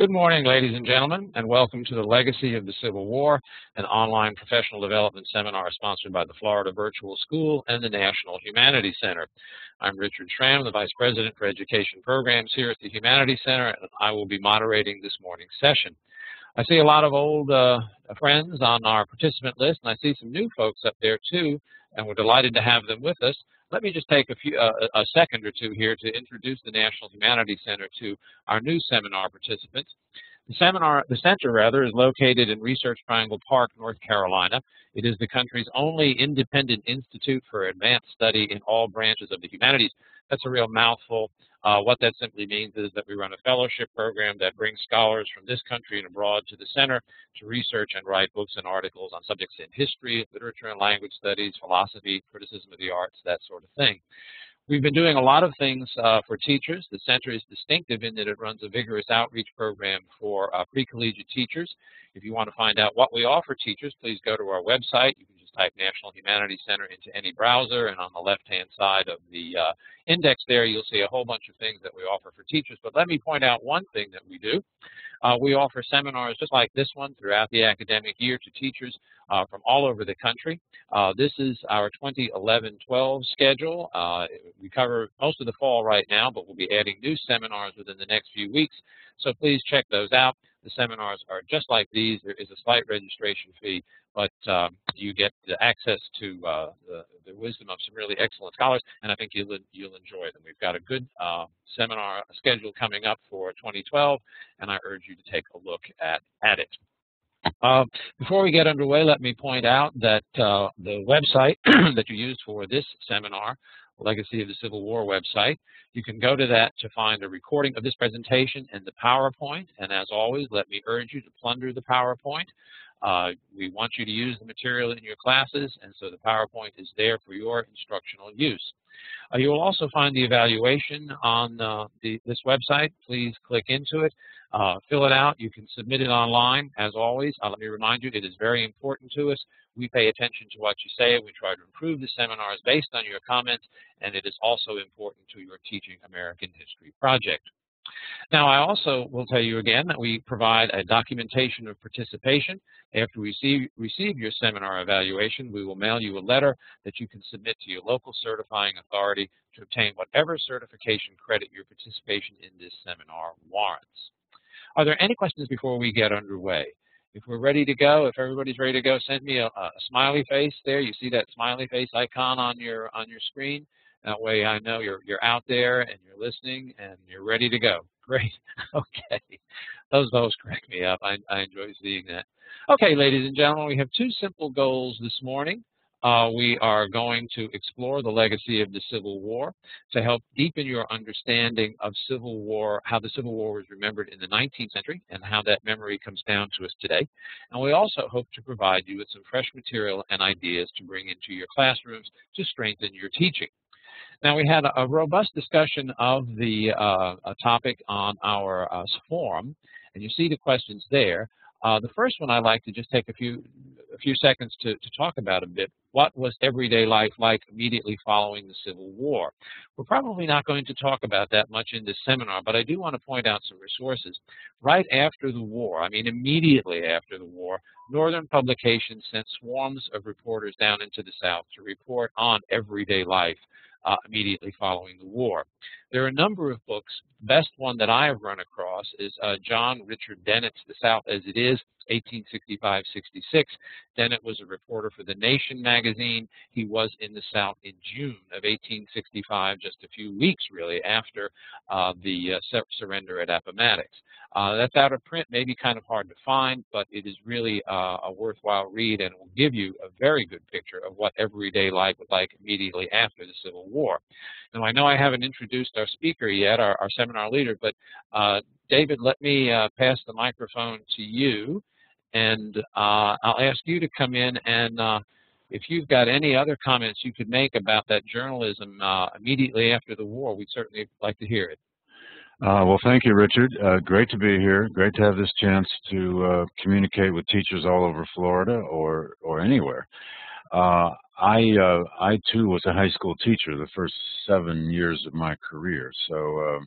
Good morning, ladies and gentlemen, and welcome to the Legacy of the Civil War, an online professional development seminar sponsored by the Florida Virtual School and the National Humanities Center. I'm Richard Schramm, the Vice President for Education Programs here at the Humanities Center, and I will be moderating this morning's session. I see a lot of old uh, friends on our participant list, and I see some new folks up there too, and we're delighted to have them with us. Let me just take a, few, uh, a second or two here to introduce the National Humanities Center to our new seminar participants. The seminar, the center rather, is located in Research Triangle Park, North Carolina. It is the country's only independent institute for advanced study in all branches of the humanities. That's a real mouthful. Uh, what that simply means is that we run a fellowship program that brings scholars from this country and abroad to the center to research and write books and articles on subjects in history, literature and language studies, philosophy, criticism of the arts, that sort of thing. We've been doing a lot of things uh, for teachers. The center is distinctive in that it runs a vigorous outreach program for uh, pre-collegiate teachers. If you want to find out what we offer teachers, please go to our website. You can just type National Humanities Center into any browser, and on the left-hand side of the uh, index there, you'll see a whole bunch of things that we offer for teachers. But let me point out one thing that we do. Uh, we offer seminars just like this one throughout the academic year to teachers uh, from all over the country. Uh, this is our 2011-12 schedule. Uh, we cover most of the fall right now, but we'll be adding new seminars within the next few weeks. So please check those out. The seminars are just like these. There is a slight registration fee, but um, you get access to uh, the, the, wisdom of some really excellent scholars, and I think you'll, you'll enjoy them. We've got a good uh, seminar schedule coming up for 2012, and I urge you to take a look at, at it. Uh, before we get underway, let me point out that uh, the website that you used for this seminar Legacy of the Civil War website. You can go to that to find a recording of this presentation and the PowerPoint. And as always, let me urge you to plunder the PowerPoint. Uh, we want you to use the material in your classes, and so the PowerPoint is there for your instructional use. Uh, you will also find the evaluation on uh, the, this website. Please click into it, uh, fill it out. You can submit it online. As always, uh, let me remind you, it is very important to us. We pay attention to what you say. We try to improve the seminars based on your comments, and it is also important to your Teaching American History project. Now, I also will tell you again that we provide a documentation of participation. After we receive, receive your seminar evaluation, we will mail you a letter that you can submit to your local certifying authority to obtain whatever certification credit your participation in this seminar warrants. Are there any questions before we get underway? If we're ready to go, if everybody's ready to go, send me a, a smiley face there. You see that smiley face icon on your on your screen? That way I know you're, you're out there and you're listening and you're ready to go. Great. Okay. Those those crack me up. I, I enjoy seeing that. Okay, ladies and gentlemen, we have two simple goals this morning. Uh, we are going to explore the legacy of the Civil War to help deepen your understanding of Civil War, how the Civil War was remembered in the 19th century and how that memory comes down to us today. And we also hope to provide you with some fresh material and ideas to bring into your classrooms to strengthen your teaching. Now, we had a, robust discussion of the uh, topic on our uh, forum, and you see the questions there. Uh, the first one I'd like to just take a few a few seconds to, to talk about a bit. What was everyday life like immediately following the Civil War? We're probably not going to talk about that much in this seminar, but I do want to point out some resources. Right after the war, I mean immediately after the war, Northern publications sent swarms of reporters down into the South to report on everyday life Uh, immediately following the war. There are a number of books. The best one that I have run across is uh, John Richard Dennett's The South as It Is, 1865-66. Dennett was a reporter for The Nation magazine. He was in the South in June of 1865, just a few weeks really after uh, the uh, surrender at Appomattox. Uh, that's out of print, maybe kind of hard to find, but it is really uh, a worthwhile read and will give you a very good picture of what everyday life was like immediately after the Civil War. Now, I know I haven't introduced our speaker yet, our, our seminar leader, but uh, David, let me uh, pass the microphone to you, and uh, I'll ask you to come in and uh, if you've got any other comments you could make about that journalism immediately after the war, we'd certainly like to hear it. Uh, well, thank you, Richard. Uh, great to be here. Great to have this chance to uh, communicate with teachers all over Florida or or anywhere. Uh, I uh, I too was a high school teacher the first seven years of my career, so um,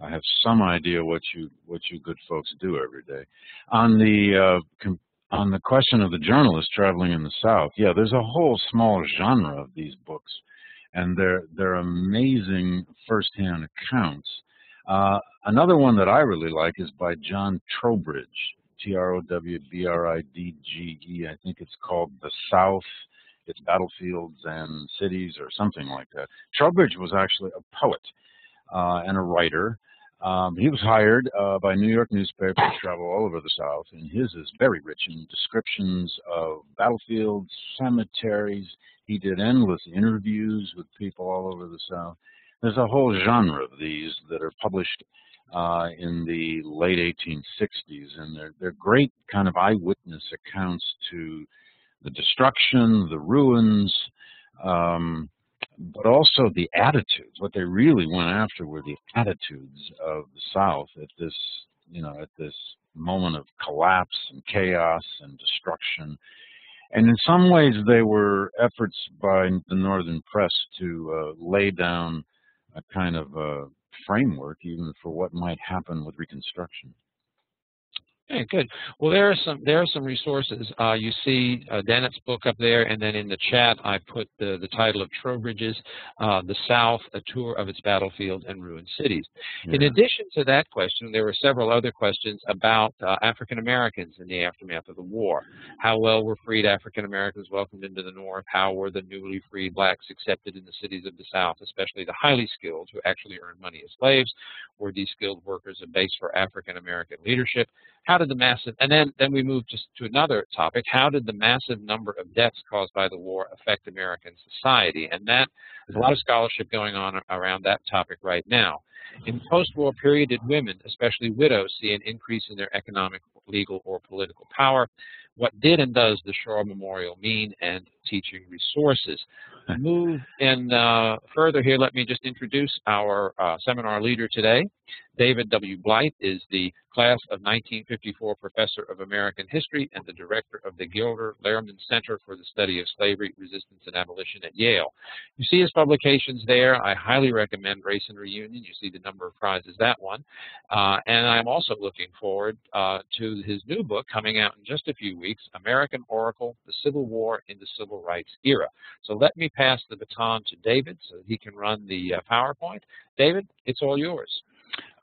I have some idea what you what you good folks do every day. On the uh, on the question of the journalist traveling in the South, yeah, there's a whole small genre of these books, and they're they're amazing firsthand accounts. Uh, another one that I really like is by John Trowbridge, T-R-O-W-B-R-I-D-G-E. I think it's called The South, Its Battlefields and Cities or something like that. Trowbridge was actually a poet uh, and a writer. Um, he was hired uh, by New York newspapers to travel all over the South, and his is very rich in descriptions of battlefields, cemeteries. He did endless interviews with people all over the South. There's a whole genre of these that are published uh, in the late 1860s, and they're, they're great kind of eyewitness accounts to the destruction, the ruins, um, but also the attitudes. What they really went after were the attitudes of the South at this, you know, at this moment of collapse and chaos and destruction. And in some ways, they were efforts by the Northern press to uh, lay down a kind of a framework even for what might happen with Reconstruction. Okay, good. Well, there are some there are some resources. Uh, you see uh, Dennett's book up there, and then in the chat I put the the title of Trowbridge's uh, "The South: A Tour of Its Battlefields and Ruined Cities." Yeah. In addition to that question, there were several other questions about uh, African Americans in the aftermath of the war. How well were freed African Americans welcomed into the North? How were the newly freed blacks accepted in the cities of the South, especially the highly skilled who actually earned money as slaves? Were these skilled workers a base for African American leadership? How did the massive, and then, then we move just to another topic, how did the massive number of deaths caused by the war affect American society? And that, there's a lot of scholarship going on around that topic right now. In post-war period, did women, especially widows, see an increase in their economic, legal, or political power? What did and does the Shaw Memorial mean and teaching resources? Move in uh, further here, let me just introduce our uh, seminar leader today. David W. Blight is the class of 1954 professor of American history and the director of the Gilder Lehrman Center for the Study of Slavery, Resistance, and Abolition at Yale. You see his publications there. I highly recommend Race and Reunion. You see the number of prizes that one. Uh, and I'm also looking forward uh, to his new book coming out in just a few weeks, American Oracle, The Civil War in the Civil Rights Era. So let me pass the baton to David so that he can run the uh, PowerPoint. David, it's all yours.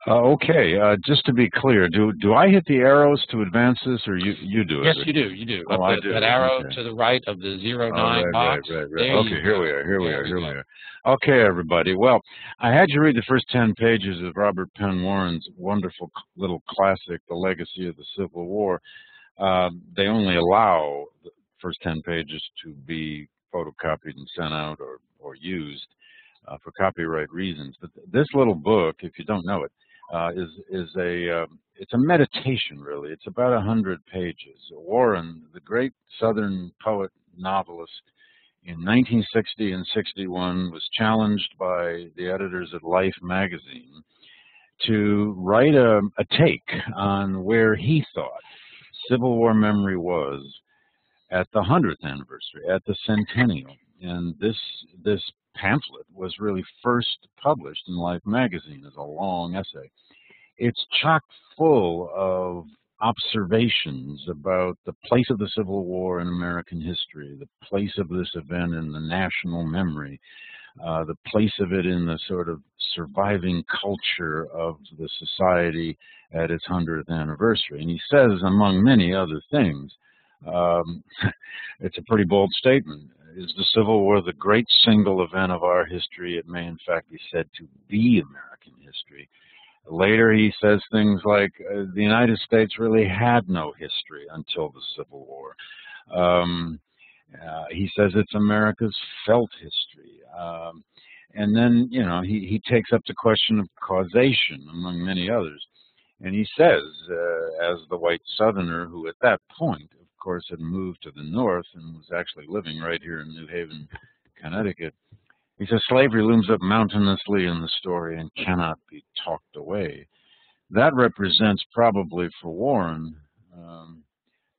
Uh, okay, uh, just to be clear, do do I hit the arrows to advance this, or you you do it? Yes, you do. You do. Oh, I do. That arrow okay. to the right of the zero oh, nine right, box. Right, right, right. Okay, here we are. Here we are. Here we are. Okay, everybody. Well, I had you read the first ten pages of Robert Penn Warren's wonderful little classic, "The Legacy of the Civil War." Uh, they only allow the first ten pages to be photocopied and sent out or or used uh, for copyright reasons. But this little book, if you don't know it uh, is is a uh, it's a meditation really. It's about a hundred pages. Warren, the great Southern poet novelist, in 1960 and 61 was challenged by the editors at Life magazine to write a, a take on where he thought Civil War memory was at the 100th anniversary, at the centennial. And this this pamphlet was really first published in Life magazine as a long essay. It's chock full of observations about the place of the Civil War in American history, the place of this event in the national memory, uh, the place of it in the sort of surviving culture of the society at its 100th anniversary. And he says, among many other things, um, it's a pretty bold statement. Is the Civil War the great single event of our history? It may, in fact, be said to be American history. Later, he says things like uh, the United States really had no history until the Civil War. Um, uh, he says it's America's felt history. Um, and then, you know, he, he takes up the question of causation, among many others. And he says, uh, as the white Southerner who at that point, of course, had moved to the north and was actually living right here in New Haven, Connecticut, he says slavery looms up mountainously in the story and cannot be talked away. That represents probably for Warren um,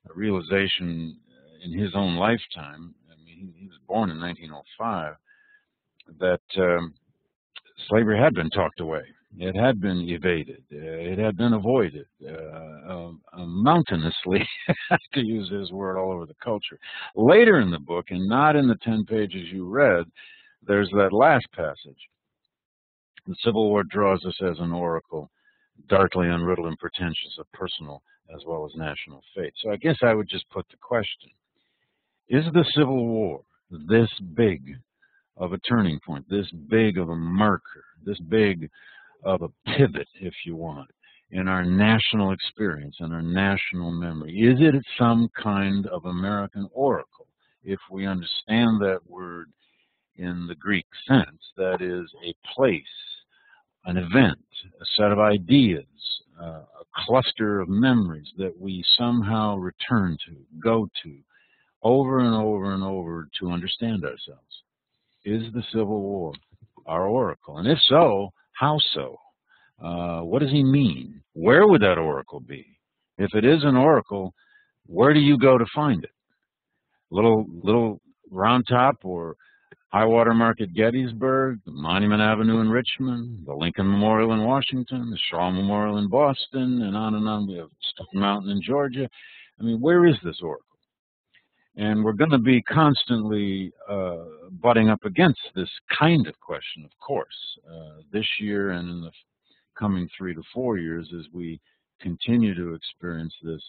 a realization in his own lifetime. I mean, he, he was born in 1905 that um, slavery had been talked away. It had been evaded. Uh, it had been avoided uh, um, mountainously, to use his word, all over the culture. Later in the book, and not in the 10 pages you read, there's that last passage. The Civil War draws us as an oracle, darkly unriddled and pretentious of personal as well as national fate. So I guess I would just put the question, is the Civil War this big of a turning point, this big of a marker, this big of a pivot, if you want, in our national experience and our national memory? Is it some kind of American oracle? If we understand that word in the Greek sense, that is a place, an event, a set of ideas, uh, a cluster of memories that we somehow return to, go to, over and over and over to understand ourselves. Is the Civil War our oracle? And if so, how so? Uh, what does he mean? Where would that oracle be? If it is an oracle, where do you go to find it? Little little round top or high water mark at Gettysburg, Monument Avenue in Richmond, the Lincoln Memorial in Washington, the Shaw Memorial in Boston, and on and on. We have Stone Mountain in Georgia. I mean, where is this oracle? And we're going to be constantly uh, butting up against this kind of question, of course, uh, this year and in the coming three to four years as we continue to experience this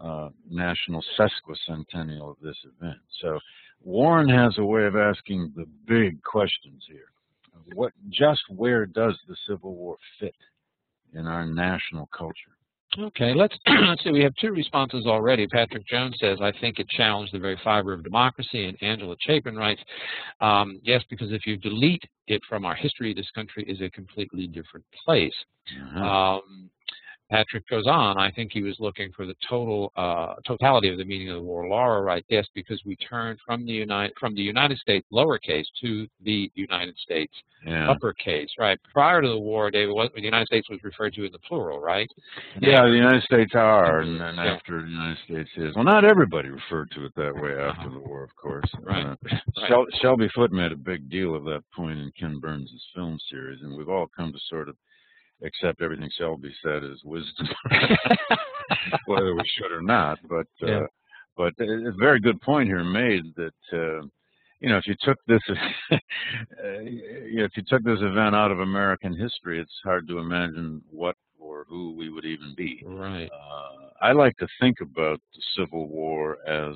uh, national sesquicentennial of this event. So Warren has a way of asking the big questions here. What, just where does the Civil War fit in our national culture? Okay, let's let's see. We have two responses already. Patrick Jones says, "I think it challenged the very fiber of democracy." And Angela Chapin writes, um, "Yes, because if you delete it from our history, this country is a completely different place." Uh -huh. um, Patrick goes on, I think he was looking for the total uh, totality of the meaning of the war. Laura right yes, because we turned from the United from the United States lowercase to the United States yeah. uppercase, right? Prior to the war, David, the United States was referred to in the plural, right? Yeah, the United States are, and then yeah. after the United States is. Well, not everybody referred to it that way after the war, of course. Right. Uh, right. Shelby Foote made a big deal of that point in Ken Burns' film series, and we've all come to sort of accept everything Shelby said as wisdom, whether we should or not. But uh, but a very good point here made that uh, you know if you took this uh, if you took this event out of American history, it's hard to imagine what or who we would even be. Right. Uh, I like to think about the Civil War as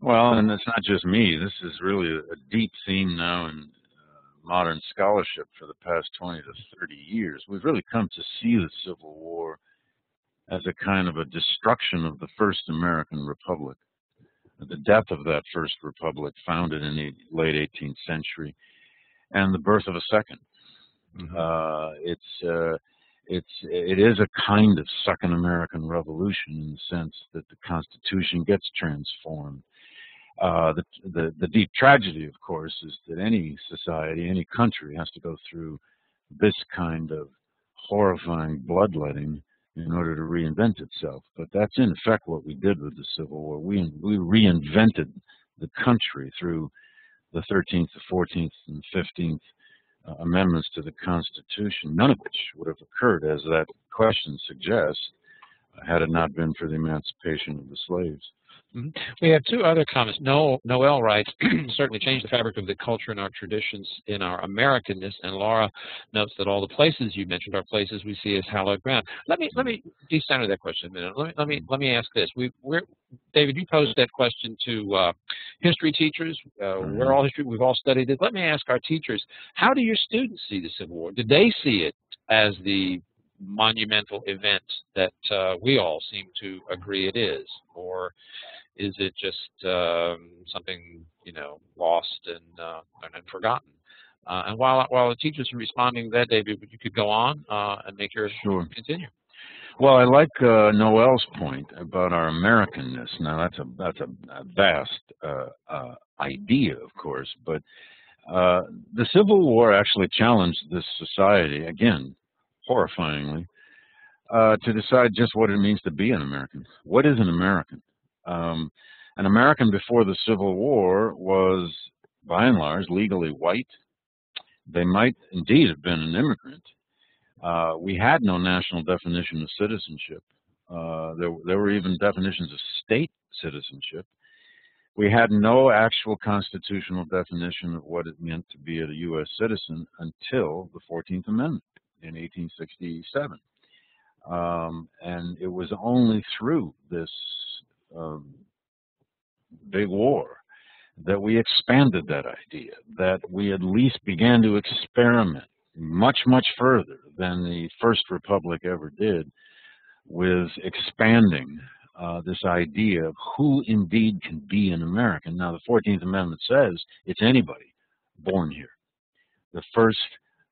well, and it's not just me. This is really a deep theme now in modern scholarship for the past 20 to 30 years, we've really come to see the Civil War as a kind of a destruction of the first American Republic. The death of that first republic, founded in the late 18th century, and the birth of a 2nd mm -hmm. uh, it's uh, it's it is a kind of second American Revolution in the sense that the Constitution gets transformed uh, the, the, the deep tragedy, of course, is that any society, any country has to go through this kind of horrifying bloodletting in order to reinvent itself. But that's in effect what we did with the Civil War. We, we reinvented the country through the 13th, the 14th, and 15th uh, amendments to the Constitution, none of which would have occurred, as that question suggests, had it not been for the emancipation of the slaves. Mm -hmm. We have two other comments. Noel, Noel writes, certainly changed the fabric of the culture and our traditions in our Americanness. And Laura notes that all the places you mentioned are places we see as hallowed ground. Let me let me decenter that question a minute. Let me let me let me ask this. We we're David, you posed that question to uh, history teachers. Uh, mm-hmm. we're all history. We've all studied it. Let me ask our teachers: How do your students see the Civil War? Did they see it as the monumental event that uh, we all seem to agree it is, or is it just um, something you know lost and uh, and forgotten? Uh, and while while the teachers are responding to that, David, you could go on uh, and make your sure. continue. Well, I like uh, Noel's point about our Americanness. Now, that's a that's a, vast uh, uh, idea, of course, but uh, the Civil War actually challenged this society again, horrifyingly, uh, to decide just what it means to be an American. What is an American? Um, an American before the Civil War was, by and large, legally white, They might indeed have been an immigrant. Uh, we had no national definition of citizenship. Uh, there, there were even definitions of state citizenship. We had no actual constitutional definition of what it meant to be a U.S. citizen until the 14th Amendment in 1867. Um, and it was only through this um, big war that we expanded that idea, that we at least began to experiment much, much further than the First Republic ever did with expanding uh, this idea of who indeed can be an American. Now, the 14th Amendment says it's anybody born here. The first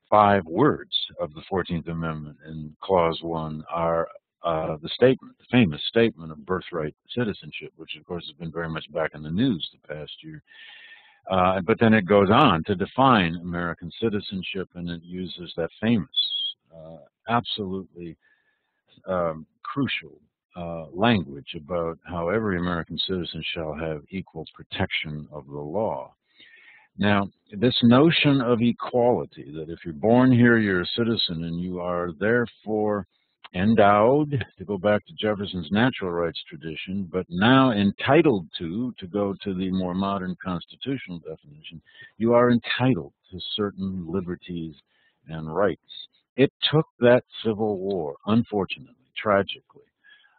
five words of the 14th Amendment in Clause 1 are uh, the statement, the famous statement of birthright citizenship, which of course has been very much back in the news the past year. Uh, but then it goes on to define American citizenship, and it uses that famous, uh, absolutely um, crucial uh, language about how every American citizen shall have equal protection of the law. Now, this notion of equality, that if you're born here, you're a citizen, and you are therefore endowed, to go back to Jefferson's natural rights tradition, but now entitled to, to go to the more modern constitutional definition, you are entitled to certain liberties and rights. It took that Civil War, unfortunately, tragically,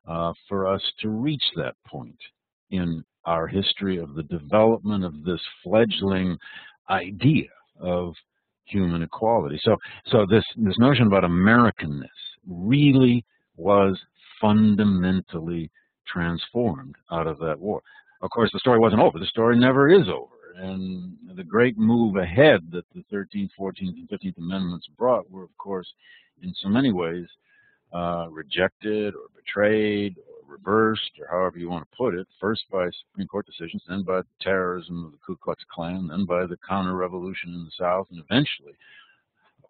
uh, for us to reach that point in our history of the development of this fledgling idea of human equality. So, so this, this notion about Americanness really was fundamentally transformed out of that war. Of course, the story wasn't over. The story never is over. And the great move ahead that the 13th, 14th, and 15th Amendments brought were, of course, in so many ways, uh, rejected or betrayed or reversed or however you want to put it, first by Supreme Court decisions, then by the terrorism of the Ku Klux Klan, then by the counter-revolution in the South, and eventually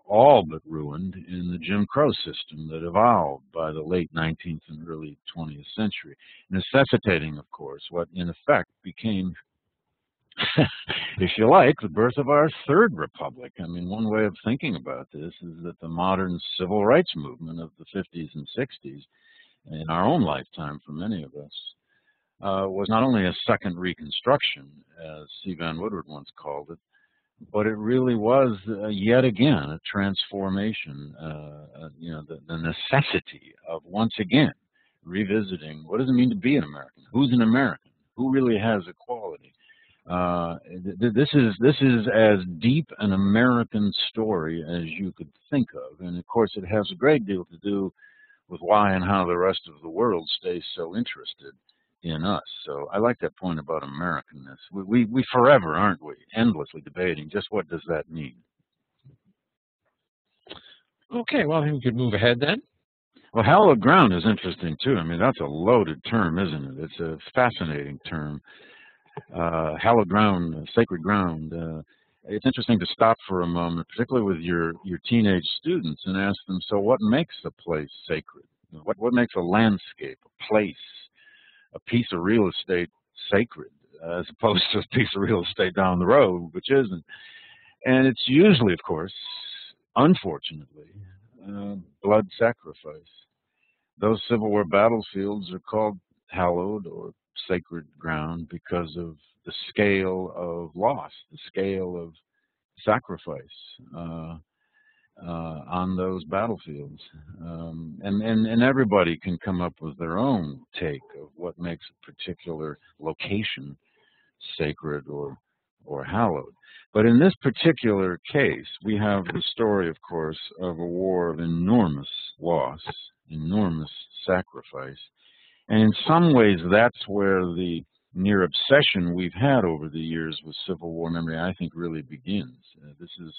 all but ruined in the Jim Crow system that evolved by the late 19th and early 20th century, necessitating, of course, what in effect became, if you like, the birth of our third republic. I mean, one way of thinking about this is that the modern civil rights movement of the 50s and 60s, in our own lifetime for many of us, uh, was not only a second reconstruction, as C. Vann Woodward once called it, but it really was uh, yet again a transformation, uh, uh, you know, the, the, necessity of once again revisiting what does it mean to be an American? Who's an American? Who really has equality? Uh, th this is this is as deep an American story as you could think of, and of course it has a great deal to do with why and how the rest of the world stays so interested in us. So I like that point about Americanness. We, we, we forever, aren't we, endlessly debating just what does that mean. Okay, well, I think we could move ahead then. Well, hallowed ground is interesting too. I mean, that's a loaded term, isn't it? It's a fascinating term. Uh, hallowed ground, sacred ground. Uh, it's interesting to stop for a moment, particularly with your, your teenage students, and ask them, so what makes a place sacred? What, what makes a landscape, a place, a piece of real estate sacred as opposed to a piece of real estate down the road, which isn't. And it's usually, of course, unfortunately, uh, blood sacrifice. Those Civil War battlefields are called hallowed or sacred ground because of the scale of loss, the scale of sacrifice. Uh, uh, on those battlefields. Um, and, and, and everybody can come up with their own take of what makes a particular location sacred or, or hallowed. But in this particular case, we have the story, of course, of a war of enormous loss, enormous sacrifice. And in some ways, that's where the near obsession we've had over the years with Civil War memory, I think, really begins. Uh, this is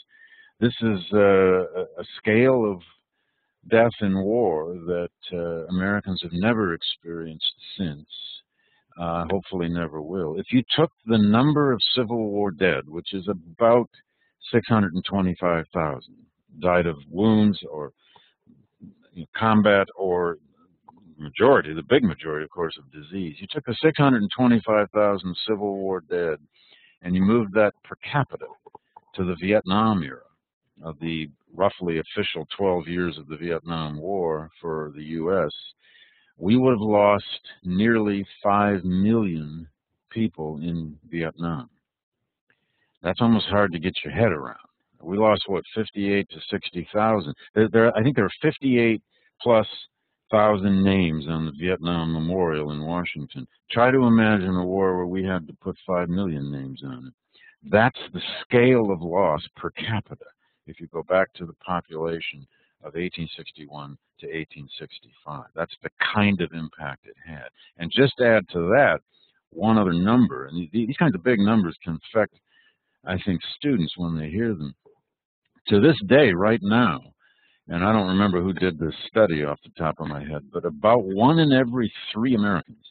this is a, a scale of death in war that uh, Americans have never experienced since, uh, hopefully never will. If you took the number of Civil War dead, which is about 625,000, died of wounds or you know, combat or majority, the big majority, of course, of disease. You took the 625,000 Civil War dead and you moved that per capita to the Vietnam era of the roughly official 12 years of the Vietnam War for the U.S., we would have lost nearly 5 million people in Vietnam. That's almost hard to get your head around. We lost, what, 58 to 60,000. There, there, I think there are 58 plus thousand names on the Vietnam Memorial in Washington. Try to imagine a war where we had to put 5 million names on it. That's the scale of loss per capita if you go back to the population of 1861 to 1865. That's the kind of impact it had. And just add to that one other number, and these kinds of big numbers can affect, I think, students when they hear them. To this day, right now, and I don't remember who did this study off the top of my head, but about one in every three Americans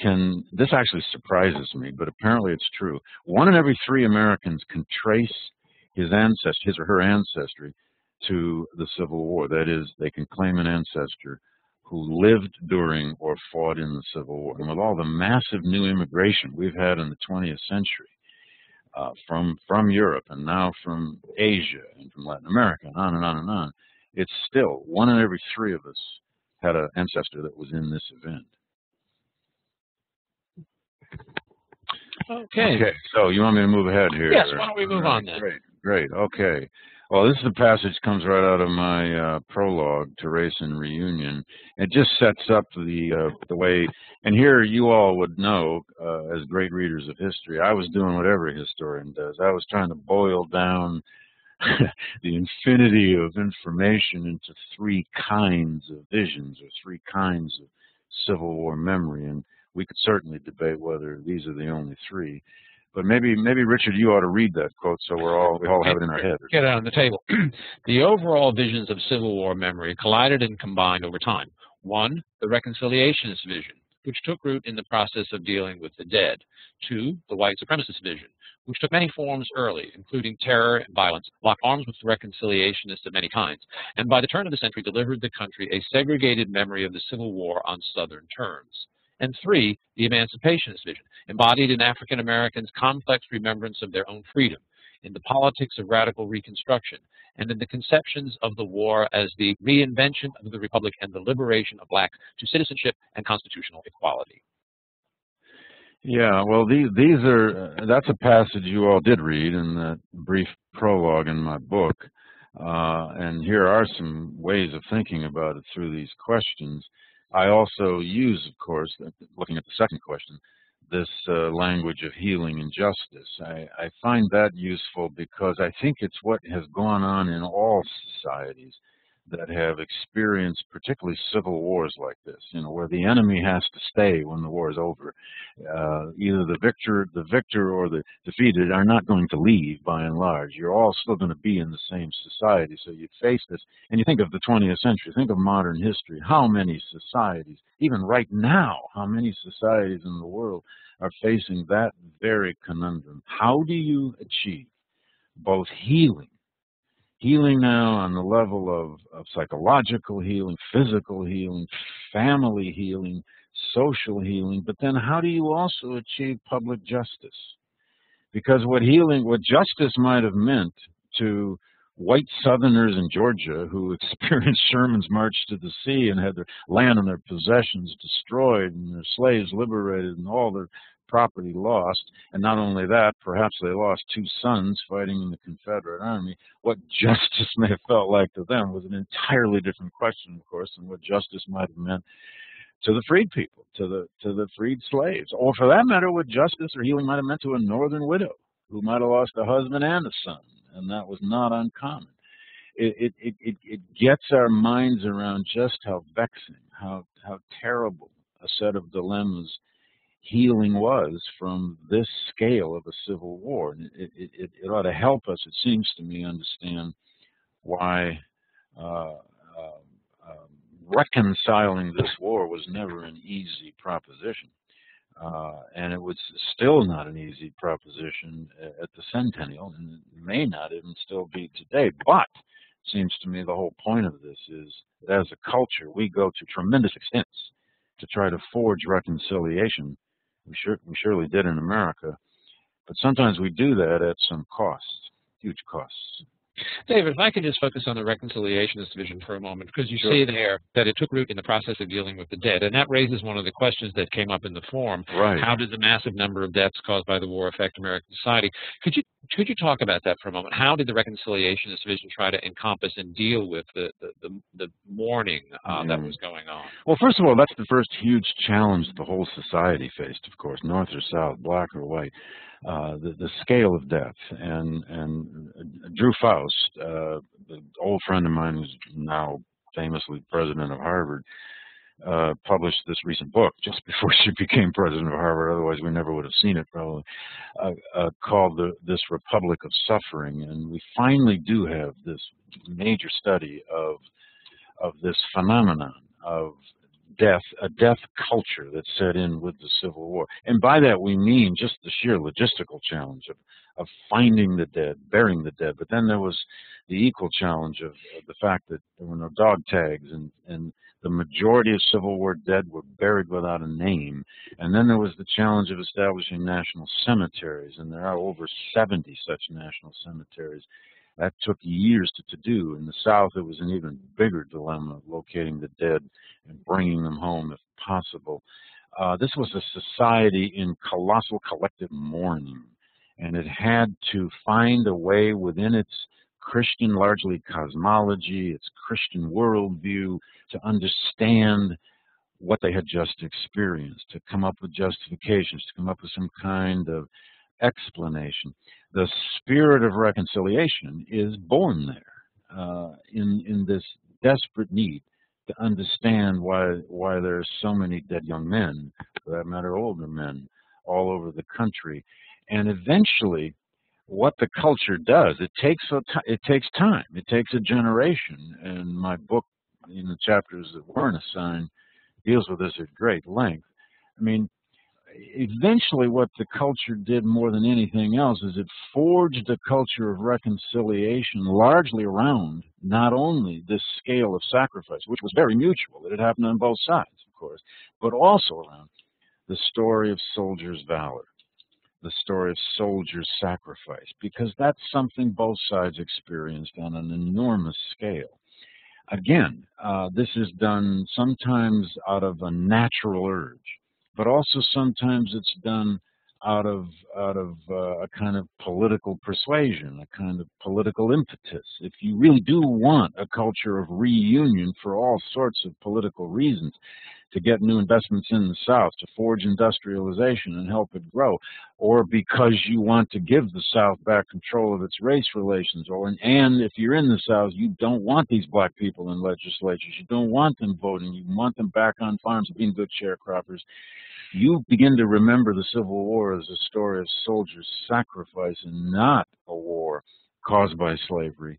can, this actually surprises me, but apparently it's true. One in every three Americans can trace his ancestry, his or her ancestry to the Civil War. That is, they can claim an ancestor who lived during or fought in the Civil War. And with all the massive new immigration we've had in the 20th century, uh, from from Europe and now from Asia and from Latin America and on and on and on, it's still one in every three of us had an ancestor that was in this event. Okay. Okay. So you want me to move ahead here? Yes. Why don't we move on then? Great. Great. Okay. Well, this is the passage comes right out of my uh, prologue to Race and Reunion. It just sets up the uh, the way, and here you all would know, uh, as great readers of history, I was doing what every historian does. I was trying to boil down the infinity of information into three kinds of visions or three kinds of Civil War memory, and we could certainly debate whether these are the only three. But maybe, maybe Richard, you ought to read that quote so we're all we all have it in our head. Get it on the table. the overall visions of Civil War memory collided and combined over time. One, the reconciliationist vision, which took root in the process of dealing with the dead. Two, the white supremacist vision, which took many forms early, including terror and violence, locked arms with the reconciliationists of many kinds, and by the turn of the century delivered the country a segregated memory of the Civil War on Southern terms. And three, the emancipationist vision, embodied in African Americans' complex remembrance of their own freedom, in the politics of radical reconstruction, and in the conceptions of the war as the reinvention of the republic and the liberation of blacks to citizenship and constitutional equality. Yeah, well, these these are that's a passage you all did read in the brief prologue in my book, uh, and here are some ways of thinking about it through these questions. I also use, of course, looking at the second question, this uh, language of healing and justice. I, I, find that useful because I think it's what has gone on in all societies that have experienced particularly civil wars like this, you know, where the enemy has to stay when the war is over. Uh, either the victor, the victor or the defeated are not going to leave by and large. You're all still going to be in the same society. So you face this, and you think of the 20th century, think of modern history. How many societies, even right now, how many societies in the world are facing that very conundrum? How do you achieve both healing healing now on the level of, of psychological healing, physical healing, family healing, social healing, but then how do you also achieve public justice? Because what healing, what justice might have meant to white Southerners in Georgia who experienced Sherman's March to the Sea and had their land and their possessions destroyed and their slaves liberated and all their property lost. And not only that, perhaps they lost two sons fighting in the Confederate Army. What justice may have felt like to them was an entirely different question, of course, than what justice might have meant to the freed people, to the to the freed slaves, or for that matter, what justice or healing might have meant to a northern widow who might have lost a husband and a son, and that was not uncommon. It it it, it gets our minds around just how vexing, how how terrible a set of dilemmas healing was from this scale of a civil war. And it, it, it, ought to help us, it seems to me, understand why uh, uh, uh, reconciling this war was never an easy proposition. Uh, and it was still not an easy proposition at the centennial, and may not even still be today. But it seems to me the whole point of this is that as a culture, we go to tremendous extents to try to forge reconciliation we, sure, we surely did in America. But sometimes we do that at some cost, huge costs. David, if I could just focus on the reconciliationist division for a moment, because you Sure. say there that it took root in the process of dealing with the dead, and that raises one of the questions that came up in the forum. Right. How did the massive number of deaths caused by the war affect American society? Could you could you talk about that for a moment? How did the reconciliationist division try to encompass and deal with the the, the, the mourning uh, that Mm. was going on? Well, first of all, that's the first huge challenge the whole society faced, of course, north or south, black or white. Uh, the, the scale of death. And, and uh, Drew Faust, uh, the old friend of mine who's now famously president of Harvard, uh, published this recent book just before she became president of Harvard. Otherwise, we never would have seen it probably. Uh, uh, called the, "This Republic of Suffering," and we finally do have this major study of of this phenomenon of death, a death culture that set in with the Civil War. And by that we mean just the sheer logistical challenge of, of finding the dead, burying the dead. But then there was the equal challenge of, of the fact that there were no dog tags and, and the majority of Civil War dead were buried without a name. And then there was the challenge of establishing national cemeteries, and there are over 70 such national cemeteries. That took years to, to do. In the South, it was an even bigger dilemma, locating the dead and bringing them home if possible. Uh, this was a society in colossal collective mourning, and it had to find a way within its Christian, largely cosmology, its Christian worldview, to understand what they had just experienced, to come up with justifications, to come up with some kind of explanation. The spirit of reconciliation is born there uh, in in this desperate need to understand why why there are so many dead young men, for that matter, older men, all over the country, and eventually, what the culture does it takes a t- it takes time, it takes a generation, and my book in the chapters that weren't assigned deals with this at great length. I mean, eventually what the culture did more than anything else is it forged a culture of reconciliation largely around not only this scale of sacrifice, which was very mutual, it had happened on both sides, of course, but also around the story of soldiers' valor, the story of soldiers' sacrifice, because that's something both sides experienced on an enormous scale. Again, uh, this is done sometimes out of a natural urge but also sometimes it's done out of out of uh, a kind of political persuasion, a kind of political impetus. If you really do want a culture of reunion for all sorts of political reasons, to get new investments in the South, to forge industrialization and help it grow, or because you want to give the South back control of its race relations, or and if you're in the South, you don't want these black people in legislatures, you don't want them voting, you want them back on farms being good sharecroppers. You begin to remember the Civil War as a story of soldiers' sacrifice and not a war caused by slavery,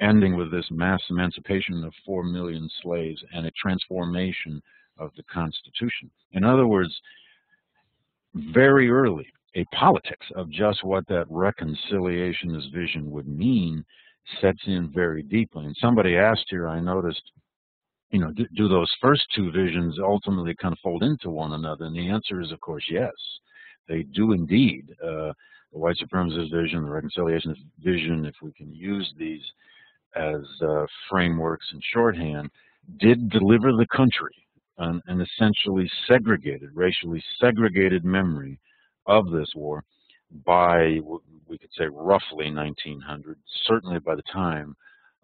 ending with this mass emancipation of four million slaves and a transformation of the Constitution. In other words, very early, a politics of just what that reconciliationist vision would mean sets in very deeply. And somebody asked here, I noticed, you know, do, do, those first two visions ultimately kind of fold into one another? And the answer is, of course, yes. They do indeed. Uh, the white supremacist vision, the reconciliationist vision, if we can use these as uh, frameworks and shorthand, did deliver the country an, an essentially segregated, racially segregated memory of this war by, we could say, roughly 1900, certainly by the time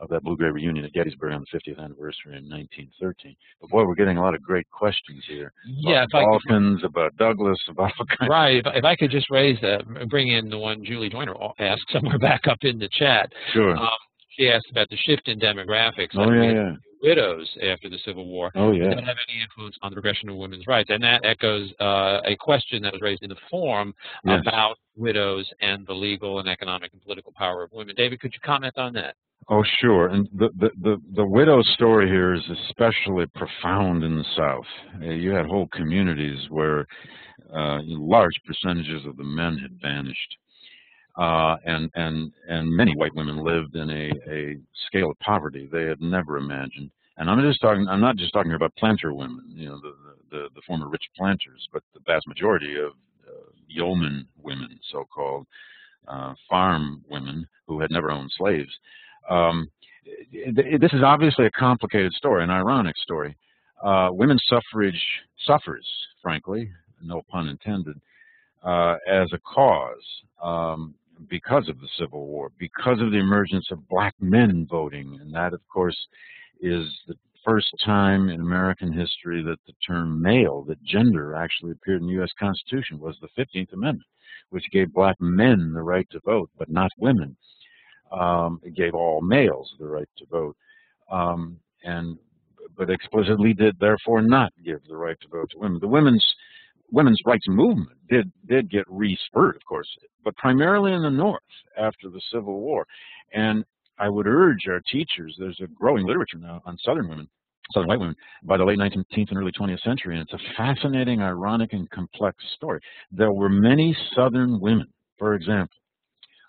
of that blue-gray reunion at Gettysburg on the 50th anniversary in 1913. But boy, we're getting a lot of great questions here. Yeah, about Balkans, about Douglass, about all kinds. Right. If, if, I could just raise that, bring in the one Julie Joyner asked somewhere back up in the chat. Sure. Um, she asked about the shift in demographics. Oh yeah, yeah. Widows after the Civil War. Oh yeah. Did that have any influence on the progression of women's rights? And that echoes uh, a question that was raised in the forum yes. about widows and the legal and economic and political power of women. David, could you comment on that? Oh, sure. And the, the, the, the widow story here is especially profound in the South. Uh, you had whole communities where uh, large percentages of the men had vanished. Uh, and, and, and many white women lived in a, a scale of poverty they had never imagined. And I'm just talking, I'm not just talking about planter women, you know, the, the, the former rich planters, but the vast majority of uh, yeoman women, so-called, uh, farm women who had never owned slaves. Um, this is obviously a complicated story, an ironic story. Uh, women's suffrage suffers, frankly, no pun intended, uh, as a cause um, because of the Civil War, because of the emergence of black men voting, and that, of course, is the first time in American history that the term male, that gender actually appeared in the U.S. Constitution was the 15th Amendment, which gave black men the right to vote, but not women. Um, it gave all males the right to vote, um, and but explicitly did therefore not give the right to vote to women. The women's women's rights movement did did get re-spurred, of course, but primarily in the North after the Civil War. And I would urge our teachers, there's a growing literature now on Southern women, Southern white women, by the late 19th and early 20th century, and it's a fascinating, ironic, and complex story. There were many Southern women, for example,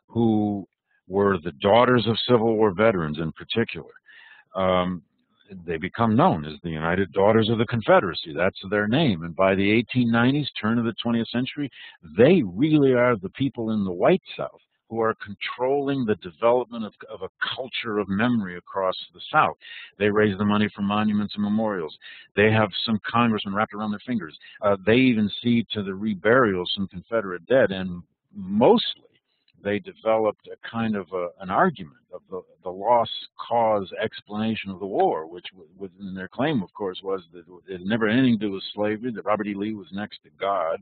who were the daughters of Civil War veterans in particular. Um, they become known as the United Daughters of the Confederacy. That's their name. And by the 1890s, turn of the 20th century, they really are the people in the white South who are controlling the development of, of, a culture of memory across the South. They raise the money for monuments and memorials. They have some congressmen wrapped around their fingers. Uh, they even see to the reburial of some Confederate dead, and mostly they developed a kind of a, an argument of the, the lost cause explanation of the war, which was, in their claim, of course, was that it had never anything to do with slavery, that Robert E. Lee was next to God,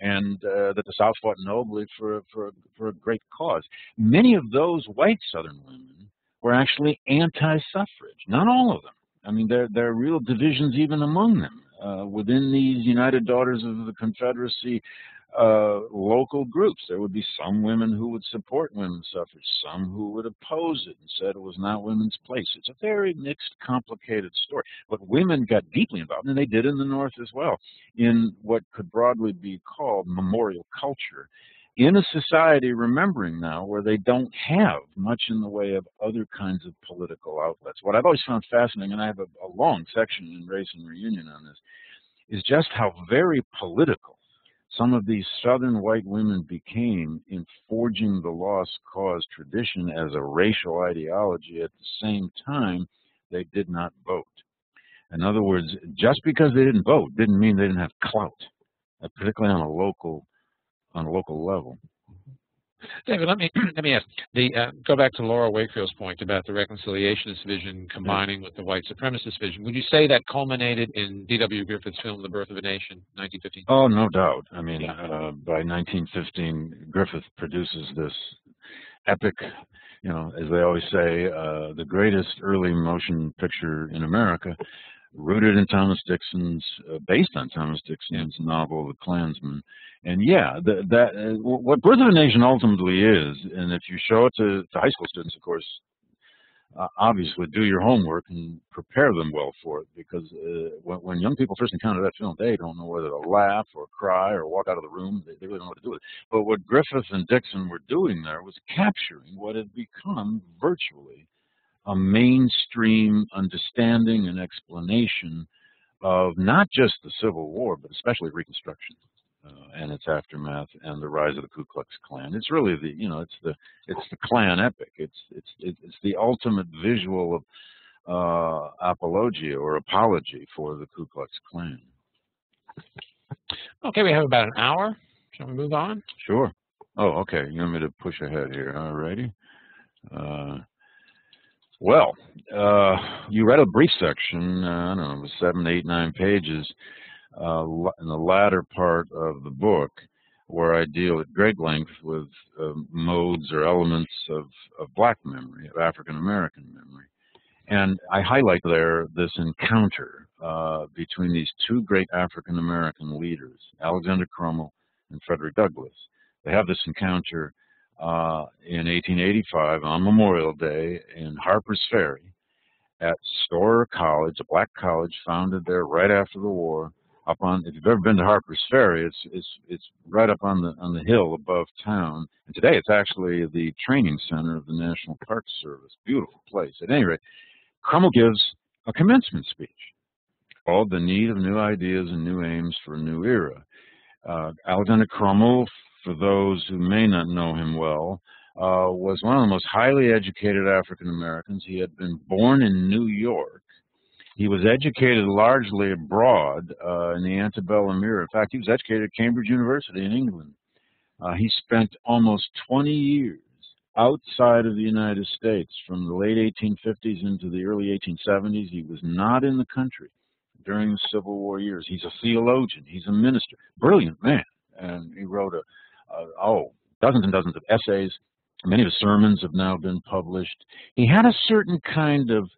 and uh, that the South fought nobly for, for, for a great cause. Many of those white Southern women were actually anti-suffrage, not all of them. I mean, there, there are real divisions even among them. Uh, within these United Daughters of the Confederacy, uh, local groups. There would be some women who would support women's suffrage, some who would oppose it and said it was not women's place. It's a very mixed, complicated story. But women got deeply involved, and they did in the North as well, in what could broadly be called memorial culture. In a society, remembering now, where they don't have much in the way of other kinds of political outlets. What I've always found fascinating, and I have a, a long section in Race and Reunion on this, is just how very political some of these southern white women became in forging the lost cause tradition as a racial ideology at the same time they did not vote. In other words, just because they didn't vote didn't mean they didn't have clout, uh, particularly on a local on a local level. David, let me let me ask. The uh, go back to Laura Wakefield's point about the reconciliationist vision combining with the white supremacist vision. Would you say that culminated in D.W. Griffith's film *The Birth of a Nation*, 1915? Oh, no doubt. I mean, yeah. uh, by 1915, Griffith produces this epic, you know, as they always say, uh, the greatest early motion picture in America, rooted in Thomas Dixon's, uh, based on Thomas Dixon's novel *The Clansman*. And yeah, the, that uh, what Birth of a Nation ultimately is, and if you show it to, to high school students, of course, uh, obviously do your homework and prepare them well for it, because uh, when, when, young people first encounter that film, they don't know whether to laugh or cry or walk out of the room. They, they really don't know what to do with it. But what Griffith and Dixon were doing there was capturing what had become virtually a mainstream understanding and explanation of not just the Civil War, but especially Reconstruction uh, and its aftermath and the rise of the Ku Klux Klan. It's really the you know it's the it's the Klan epic. It's it's it's the ultimate visual of uh, apologia or apology for the Ku Klux Klan. Okay, we have about an hour. Shall we move on? Sure. Oh, okay. You want me to push ahead here? All righty. Uh, well, uh, you read a brief section, uh, I don't know, seven, eight, nine pages uh, in the latter part of the book where I deal at great length with uh, modes or elements of, of black memory, of African American memory. And I highlight there this encounter uh, between these two great African American leaders, Alexander Crummell and Frederick Douglass. They have this encounter uh, in 1885 on Memorial Day in Harper's Ferry at Storer College, a black college founded there right after the war, up on if you've ever been to Harper's Ferry, it's it's it's right up on the on the hill above town. And today it's actually the training center of the National Park Service. Beautiful place. At any rate, Crummell gives a commencement speech called "The Need of New Ideas and New Aims for a New Era." Uh, Alexander Crummell, for those who may not know him well, uh, was one of the most highly educated African Americans. He had been born in New York. He was educated largely abroad uh, in the antebellum era. In fact, he was educated at Cambridge University in England. Uh, he spent almost 20 years outside of the United States from the late 1850s into the early 1870s. He was not in the country during the Civil War years. He's a theologian. He's a minister. Brilliant man. And he wrote a, a oh, dozens and dozens of essays. Many of his sermons have now been published. He had a certain kind of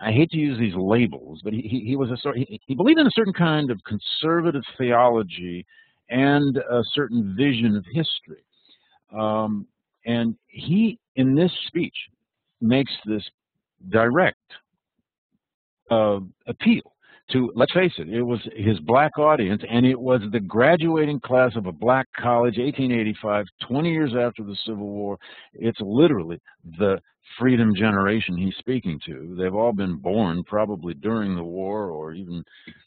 I hate to use these labels, but he, he, he was a sort he, he believed in a certain kind of conservative theology and a certain vision of history. Um, and he, in this speech, makes this direct uh, appeal to, let's face it, it was his black audience, and it was the graduating class of a black college, 1885, 20 years after the Civil War. It's literally the freedom generation he's speaking to. They've all been born probably during the war or even,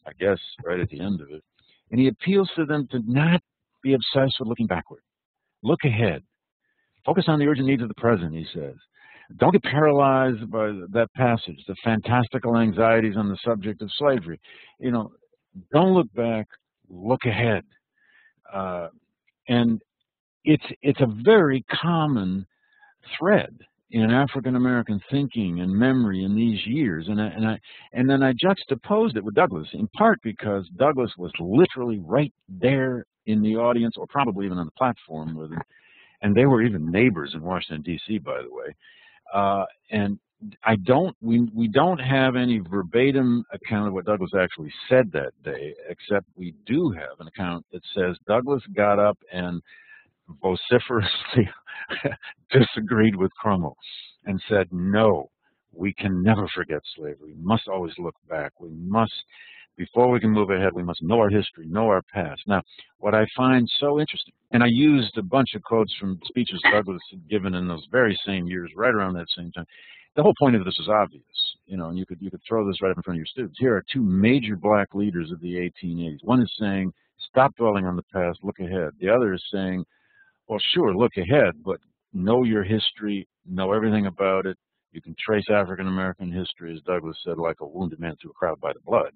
I guess, right at the end of it. And he appeals to them to not be obsessed with looking backward. Look ahead. Focus on the urgent needs of the present, he says. Don't get paralyzed by that passage, the fantastical anxieties on the subject of slavery. You know, don't look back, look ahead. Uh, and it's it's a very common thread in African American thinking and memory in these years, and I, and I and then I juxtaposed it with Douglass, in part because Douglass was literally right there in the audience, or probably even on the platform with him, and they were even neighbors in Washington D.C. By the way, uh, and I don't we we don't have any verbatim account of what Douglass actually said that day, except we do have an account that says Douglass got up and vociferously disagreed with Crummell and said, no, we can never forget slavery. We must always look back. We must, before we can move ahead, we must know our history, know our past. Now, what I find so interesting, and I used a bunch of quotes from speeches Douglass had given in those very same years, right around that same time. The whole point of this is obvious, you know, and you could you could throw this right up in front of your students. Here are two major black leaders of the 1880s. One is saying, stop dwelling on the past, look ahead. The other is saying, well, sure, look ahead, but know your history, know everything about it. You can trace African American history, as Douglass said, like a wounded man through a crowd by the blood.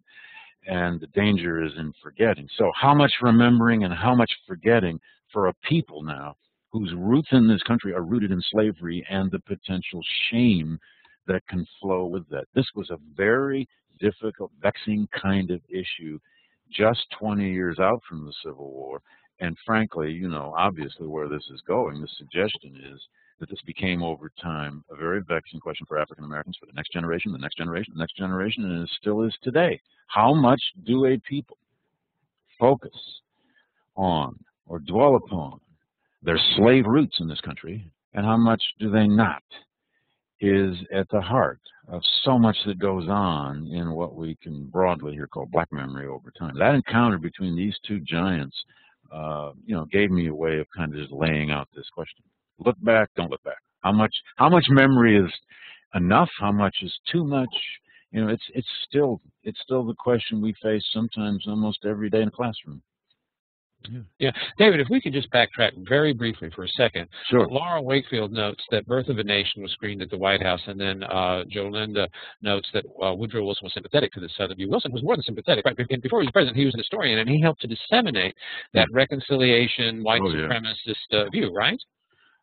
And the danger is in forgetting. So, how much remembering and how much forgetting for a people now whose roots in this country are rooted in slavery and the potential shame that can flow with that. This was a very difficult, vexing kind of issue just 20 years out from the Civil War. And frankly, you know, obviously where this is going, the suggestion is that this became over time a very vexing question for African Americans for the next generation, the next generation, the next generation, and it still is today. How much do a people focus on or dwell upon their slave roots in this country, and how much do they not? Is at the heart of so much that goes on in what we can broadly here call black memory over time. That encounter between these two giants uh, you know, gave me a way of kind of just laying out this question. Look back, don't look back. How much, how much memory is enough? How much is too much? You know, it's it's still it's still the question we face sometimes almost every day in a classroom. Yeah. yeah. David, if we could just backtrack very briefly for a second. Sure. Laura Wakefield notes that Birth of a Nation was screened at the White House, and then uh, Jolinda notes that uh, Woodrow Wilson was sympathetic to the Southern view. Wilson was more than sympathetic. Right? Before he was president, he was an historian, and he helped to disseminate that reconciliation, white oh, yeah. supremacist uh, view, right?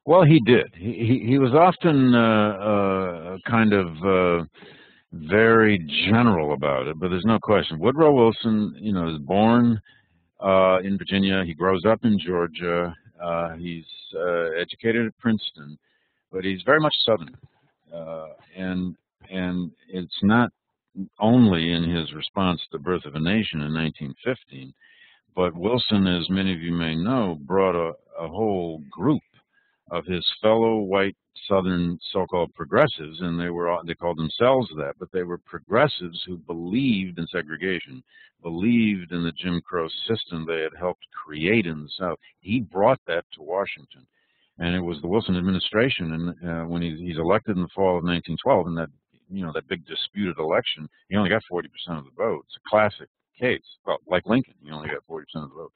Well, he did. He, he, he was often uh, uh, kind of uh, very general about it, but there's no question. Woodrow Wilson, you know, is born uh, in Virginia. He grows up in Georgia. Uh, he's uh, educated at Princeton, but he's very much Southern, and and it's not only in his response to the Birth of a Nation in 1915, but Wilson, as many of you may know, brought a, a whole group of his fellow white Southern so-called progressives, and they were they called themselves that, but they were progressives who believed in segregation, believed in the Jim Crow system they had helped create in the South. He brought that to Washington, and it was the Wilson administration, and uh, when he, he's elected in the fall of 1912, in that you know that big disputed election, he only got 40% of the vote. It's a classic case. Well, like Lincoln, he only got 40% of the vote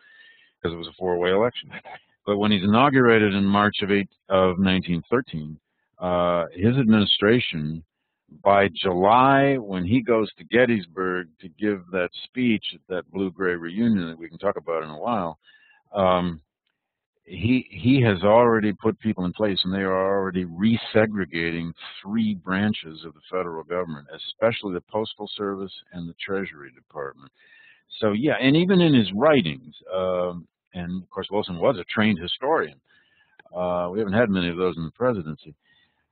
because it was a four-way election. But when he's inaugurated in March of, eight, of 1913, uh, his administration, by July, when he goes to Gettysburg to give that speech at that blue-gray reunion that we can talk about in a while, um, he he has already put people in place, and they are already resegregating three branches of the federal government, especially the Postal Service and the Treasury Department. So yeah, and even in his writings, um, and of course Wilson was a trained historian. Uh, we haven't had many of those in the presidency.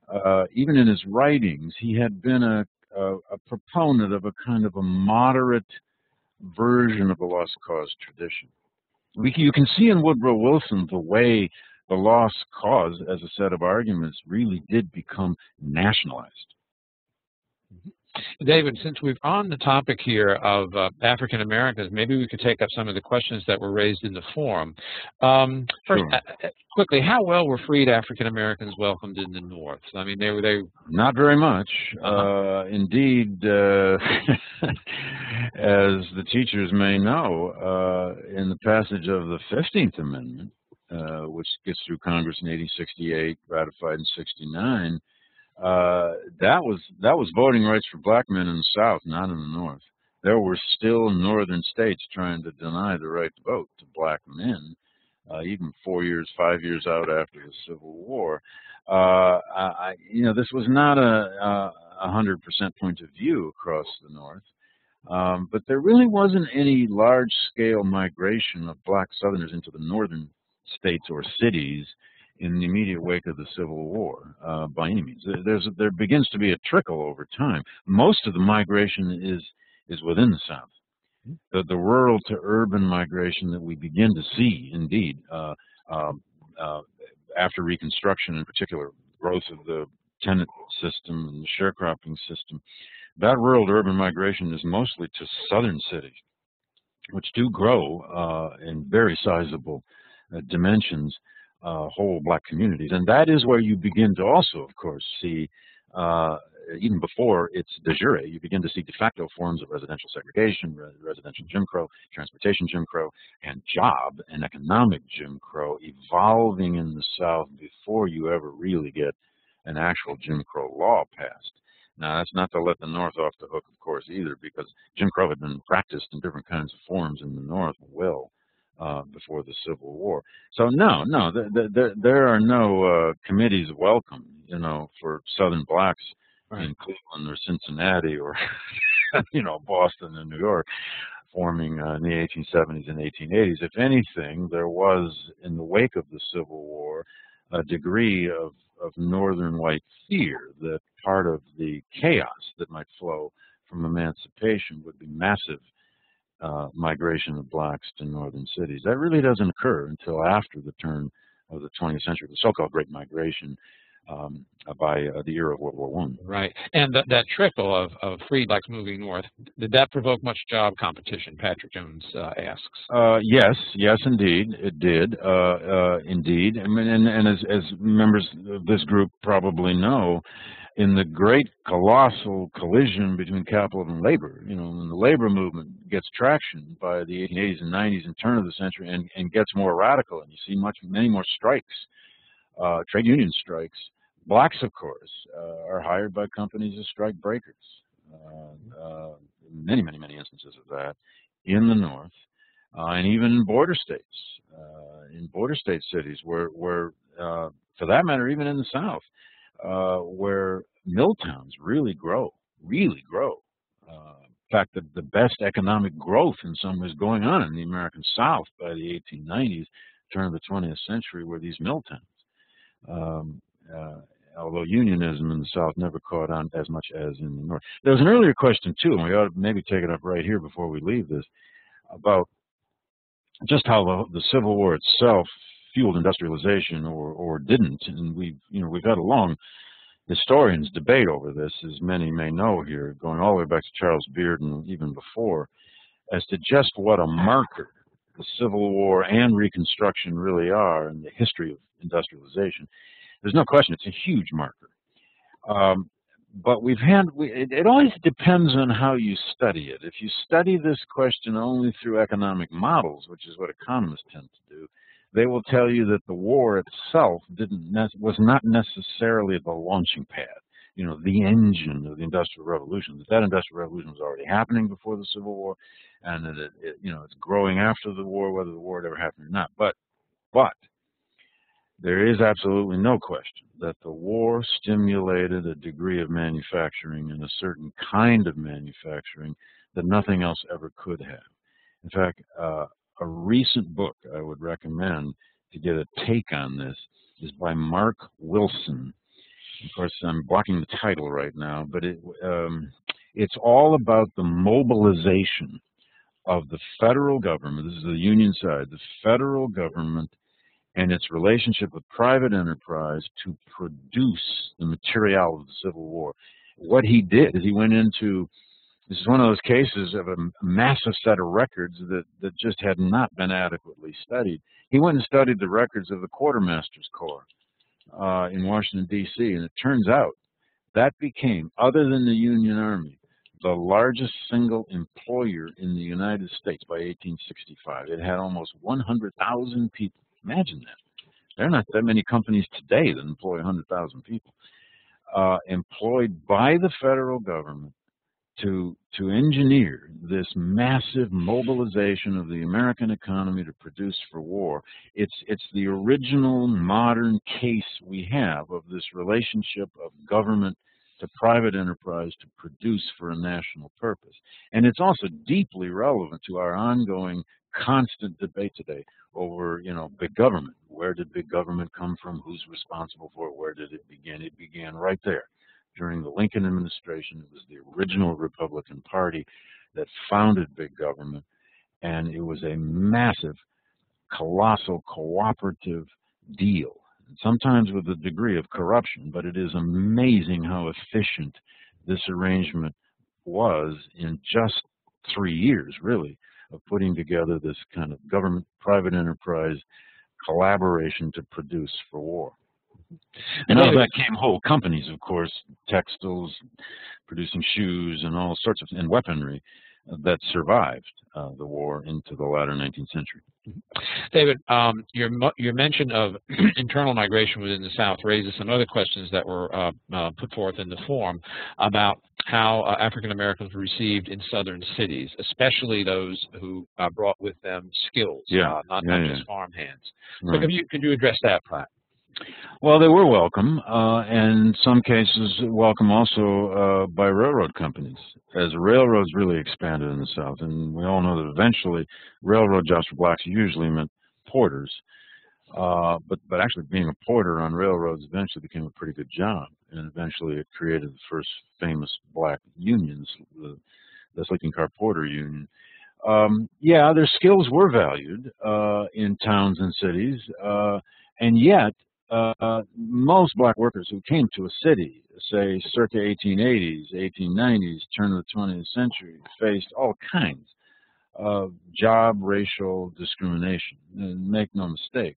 Uh, even in his writings, he had been a, a, a proponent of a kind of a moderate version of the lost cause tradition we, you can see in Woodrow Wilson the way the lost cause as a set of arguments really did become nationalized. Mm-hmm. David, since we're on the topic here of uh, African Americans, maybe we could take up some of the questions that were raised in the forum. Um, first, Sure. uh, uh, quickly, how well were freed African Americans welcomed in the North? I mean, they were they. Not very much. Uh-huh. Uh, indeed, uh, as the teachers may know, uh, in the passage of the 15th Amendment, uh, which gets through Congress in 1868, ratified in 69, uh, that was that was voting rights for black men in the South, not in the North. There were still northern states trying to deny the right to vote to black men, uh, even four years, five years out after the Civil War. Uh, I, you know, this was not a a hundred percent point of view across the North, um, but there really wasn't any large-scale migration of black Southerners into the northern states or cities in the immediate wake of the Civil War uh, by any means. There's there begins to be a trickle over time. Most of the migration is is within the South. The, the rural to urban migration that we begin to see, indeed, uh, um, uh, after Reconstruction, in particular, growth of the tenant system and the sharecropping system, that rural to urban migration is mostly to southern cities, which do grow uh, in very sizable uh, dimensions, uh, whole black communities. And that is where you begin to also, of course, see, uh, even before it's de jure, you begin to see de facto forms of residential segregation, re residential Jim Crow, transportation Jim Crow, and job and economic Jim Crow evolving in the South before you ever really get an actual Jim Crow law passed. Now, that's not to let the North off the hook, of course, either, because Jim Crow had been practiced in different kinds of forms in the North well uh, before the Civil War. So, no, no, there, there, there are no uh, committees welcome, you know, for Southern blacks Right. in Cleveland or Cincinnati or, you know, Boston and New York forming uh, in the 1870s and 1880s. If anything, there was, in the wake of the Civil War, a degree of, of northern white fear that part of the chaos that might flow from emancipation would be massive uh, migration of blacks to northern cities. That really doesn't occur until after the turn of the 20th century, the so-called Great Migration um, by uh, the era of World War One. Right, and th that trickle of, of free blacks moving north, did that provoke much job competition? Patrick Jones uh, asks. Uh, yes, yes, indeed, it did. Uh, uh, indeed, I mean, and, and as, as members of this group probably know, in the great colossal collision between capital and labor, you know, when the labor movement gets traction by the 1880s and 90s and turn of the century and, and gets more radical, and you see much, many more strikes, uh, trade union strikes. Blacks, of course, uh, are hired by companies as strike breakers. Uh, uh, many, many, many instances of that in the North, uh, and even in border states, uh, in border state cities, where, where uh, for that matter, even in the South, uh, where mill towns really grow, really grow. Uh, in fact, the, the best economic growth in some ways going on in the American South by the 1890s, turn of the 20th century, were these mill towns. Um, uh, although unionism in the South never caught on as much as in the North. There was an earlier question too, and we ought to maybe take it up right here before we leave this, about just how the, the Civil War itself fueled industrialization or, or didn't. And we've, you know, we've had a long historians debate over this, as many may know here, going all the way back to Charles Beard and even before, as to just what a marker the Civil War and Reconstruction really are in the history of industrialization. There's no question it's a huge marker. Um, but we've had, we, it, it always depends on how you study it. If you study this question only through economic models, which is what economists tend to do, they will tell you that the war itself didn't was not necessarily the launching pad, you know, the engine of the Industrial Revolution. That that Industrial Revolution was already happening before the Civil War, and that it, it, you know it's growing after the war, whether the war ever happened or not. But but there is absolutely no question that the war stimulated a degree of manufacturing and a certain kind of manufacturing that nothing else ever could have. In fact, uh, a recent book I would recommend to get a take on this is by Mark Wilson. Of course, I'm blocking the title right now, but it, um, it's all about the mobilization of the federal government. This is the union side. The federal government and its relationship with private enterprise to produce the material of the Civil War. What he did is he went into this is one of those cases of a massive set of records that, that just had not been adequately studied. He went and studied the records of the Quartermaster's Corps uh, in Washington, D.C., and it turns out that became, other than the Union Army, the largest single employer in the United States by 1865. It had almost 100,000 people Imagine that. There are not that many companies today that employ 100,000 people. Uh, employed by the federal government to to engineer this massive mobilization of the American economy to produce for war. It's it's the original modern case we have of this relationship of government to private enterprise to produce for a national purpose. And it's also deeply relevant to our ongoing constant debate today over, you know, big government. Where did big government come from? Who's responsible for it? Where did it begin? It began right there. During the Lincoln administration, it was the original Republican Party that founded big government, and it was a massive, colossal, cooperative deal, sometimes with a degree of corruption, but it is amazing how efficient this arrangement was in just three years, really, of putting together this kind of government private enterprise collaboration to produce for war. Mm-hmm. And out of that came whole companies, of course, textiles, producing shoes, and all sorts of and weaponry that survived uh, the war into the latter 19th century. Mm-hmm. David, um, your your mention of internal migration within the South raises some other questions that were uh, uh, put forth in the form about how uh, African Americans were received in southern cities, especially those who uh, brought with them skills, yeah. Uh, not, yeah, not yeah. just farm hands. Right. So could you, could you address that, Platt? Well, they were welcome, uh, and some cases welcome also uh, by railroad companies, as railroads really expanded in the South. And we all know that eventually railroad jobs for blacks usually meant porters. Uh, but, but actually being a porter on railroads eventually became a pretty good job. And eventually it created the first famous black unions, the, the Sleeping Car Porter Union. Um, yeah, their skills were valued uh, in towns and cities, uh, and yet uh, most black workers who came to a city, say circa 1880s, 1890s, turn of the 20th century, faced all kinds of job racial discrimination. And make no mistake,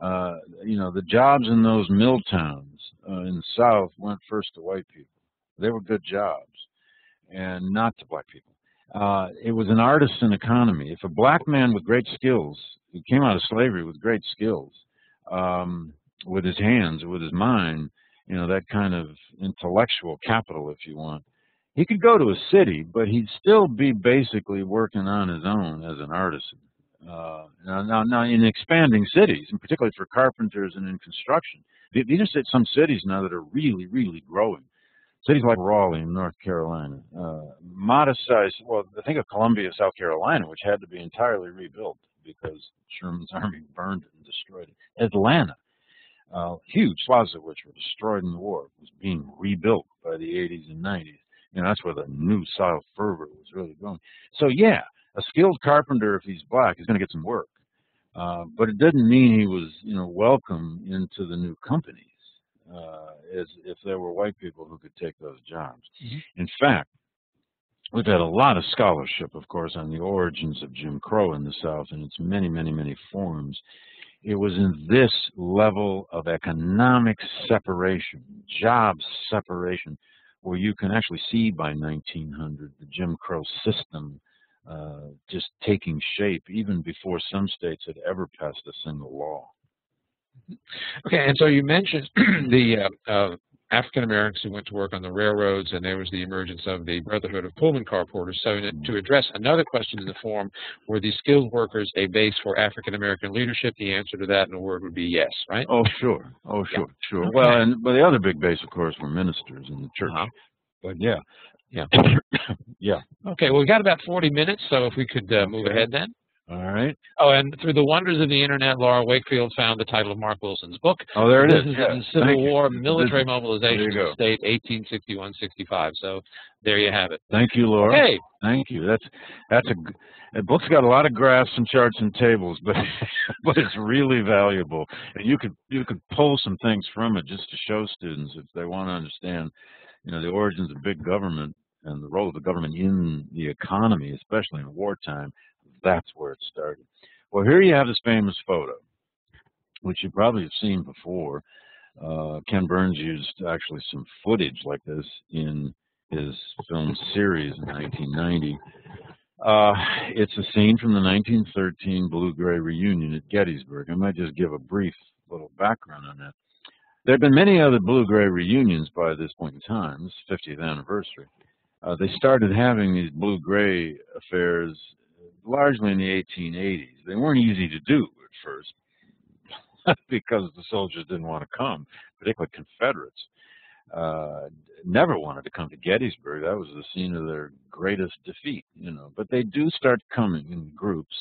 uh, you know, the jobs in those mill towns uh, in the South went first to white people. They were good jobs, and not to black people. Uh, it was an artisan economy. If a black man with great skills, who came out of slavery with great skills, um, with his hands, with his mind, you know, that kind of intellectual capital, if you want. He could go to a city, but he'd still be basically working on his own as an artisan. Uh, now, now, in expanding cities, and particularly for carpenters and in construction, these are some cities now that are really, really growing. Cities like Raleigh in North Carolina, uh, modest size. Well, think of Columbia, South Carolina, which had to be entirely rebuilt because Sherman's army burned it and destroyed it. Atlanta, uh, huge swaths of which were destroyed in the war, was being rebuilt by the 80s and 90s. You know, that's where the new South fervor was really going. So yeah, a skilled carpenter, if he's black, is going to get some work. Uh, but it didn't mean he was, you know, welcome into the new companies uh, as if there were white people who could take those jobs. Mm -hmm. In fact, we've had a lot of scholarship, of course, on the origins of Jim Crow in the South and its many, many, many forms. It was in this level of economic separation, job separation, where you can actually see by 1900 the Jim Crow system uh, just taking shape even before some states had ever passed a single law. Okay, and so you mentioned the uh, uh, African Americans who went to work on the railroads, and there was the emergence of the Brotherhood of Pullman Car Porters. So, to address another question in the form, were these skilled workers a base for African American leadership? The answer to that in a word would be yes, right? Oh, sure. Oh, sure, yeah. sure. Okay. Well, and but the other big base, of course, were ministers in the church. Uh -huh. But yeah, yeah, yeah. Okay, well, we got about 40 minutes, so if we could uh, move okay. ahead then. All right. Oh, and through the wonders of the internet, Laura Wakefield found the title of Mark Wilson's book. Oh, there it this is. is yeah. Civil Thank War, you. Military Mobilization of the State, 1861-65. So there you have it. Thank you, Laura. Okay, Thank you. That's that's a the book's got a lot of graphs and charts and tables, but but it's really valuable. And you could you could pull some things from it just to show students if they want to understand, you know, the origins of big government and the role of the government in the economy, especially in wartime. That's where it started. Well, here you have this famous photo, which you probably have seen before. Uh, Ken Burns used actually some footage like this in his film series in 1990. Uh, it's a scene from the 1913 Blue-Gray reunion at Gettysburg. I might just give a brief little background on that. There have been many other Blue-Gray reunions by this point in time. This 50th anniversary. Uh, they started having these Blue-Gray affairs largely in the 1880s. They weren't easy to do at first because the soldiers didn't want to come, particularly Confederates. Uh, never wanted to come to Gettysburg. That was the scene of their greatest defeat, you know. But they do start coming in groups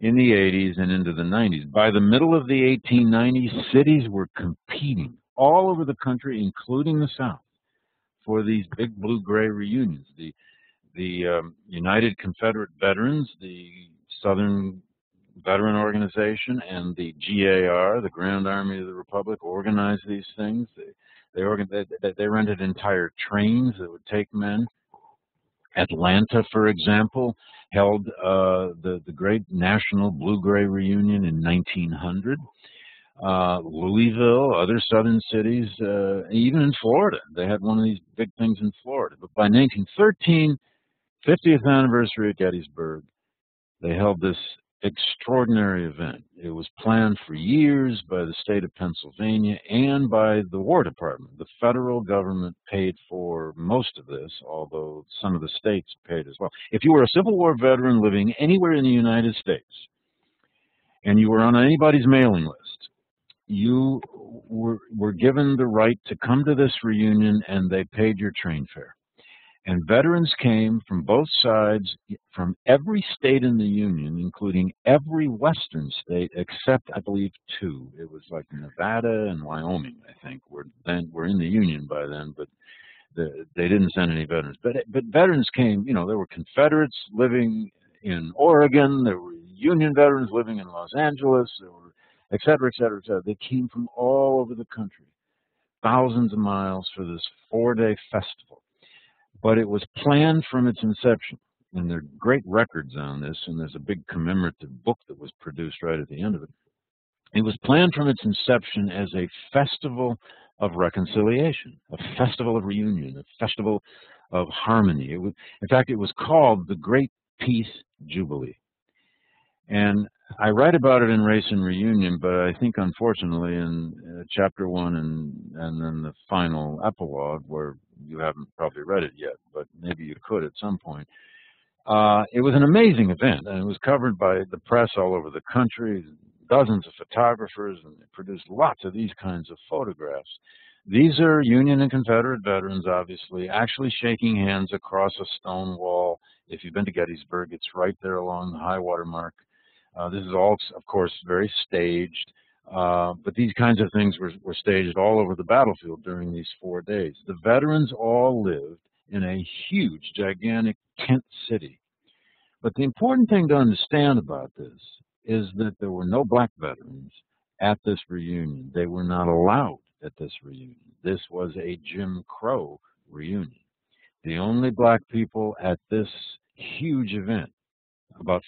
in the 80s and into the 90s. By the middle of the 1890s, cities were competing all over the country, including the South, for these big blue-gray reunions. The the um, United Confederate Veterans, the Southern Veteran Organization, and the GAR, the Grand Army of the Republic, organized these things. They they, they, they rented entire trains that would take men. Atlanta, for example, held uh, the the great National Blue-Gray Reunion in 1900. Uh, Louisville, other southern cities, uh, even in Florida, they had one of these big things in Florida. But by 1913, 50th anniversary of Gettysburg, they held this extraordinary event. It was planned for years by the state of Pennsylvania and by the War Department. The federal government paid for most of this, although some of the states paid as well. If you were a Civil War veteran living anywhere in the United States and you were on anybody's mailing list, you were, were given the right to come to this reunion and they paid your train fare. And veterans came from both sides, from every state in the Union, including every western state except, I believe, two. It was like Nevada and Wyoming, I think, were then were in the Union by then, but the, they didn't send any veterans. But but veterans came. You know, there were Confederates living in Oregon. There were Union veterans living in Los Angeles. There were et cetera, et cetera, et cetera. They came from all over the country, thousands of miles for this four-day festival but it was planned from its inception. And there are great records on this, and there's a big commemorative book that was produced right at the end of it. It was planned from its inception as a festival of reconciliation, a festival of reunion, a festival of harmony. It was, in fact, it was called the Great Peace Jubilee. And I write about it in Race and Reunion, but I think unfortunately in uh, chapter one and, and then the final epilogue, where you haven't probably read it yet, but maybe you could at some point. Uh, it was an amazing event, and it was covered by the press all over the country, dozens of photographers, and produced lots of these kinds of photographs. These are Union and Confederate veterans, obviously, actually shaking hands across a stone wall. If you've been to Gettysburg, it's right there along the high water mark. Uh, this is all, of course, very staged. Uh, but these kinds of things were, were staged all over the battlefield during these four days. The veterans all lived in a huge, gigantic tent city. But the important thing to understand about this is that there were no black veterans at this reunion. They were not allowed at this reunion. This was a Jim Crow reunion. The only black people at this huge event, about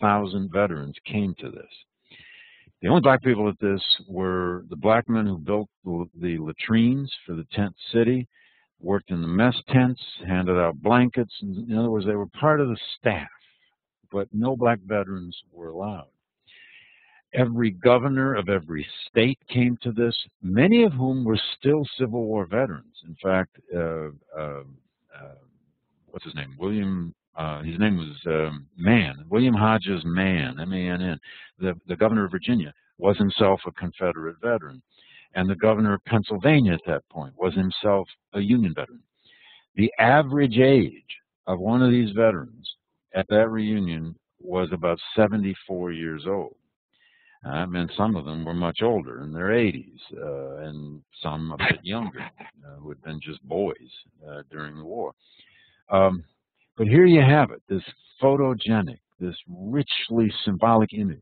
55,000 veterans came to this. The only black people at this were the black men who built the, the latrines for the tent city, worked in the mess tents, handed out blankets. In other words, they were part of the staff, but no black veterans were allowed. Every governor of every state came to this, many of whom were still Civil War veterans. In fact, uh, uh, uh, what's his name? William, uh, his name was um, Mann, William Hodges Mann, M-A-N-N, the, the governor of Virginia, was himself a Confederate veteran. And the governor of Pennsylvania at that point was himself a Union veteran. The average age of one of these veterans at that reunion was about 74 years old. I mean, some of them were much older, in their 80s, uh, and some a bit younger, uh, who had been just boys uh, during the war. Um, but here you have it, this photogenic, this richly symbolic image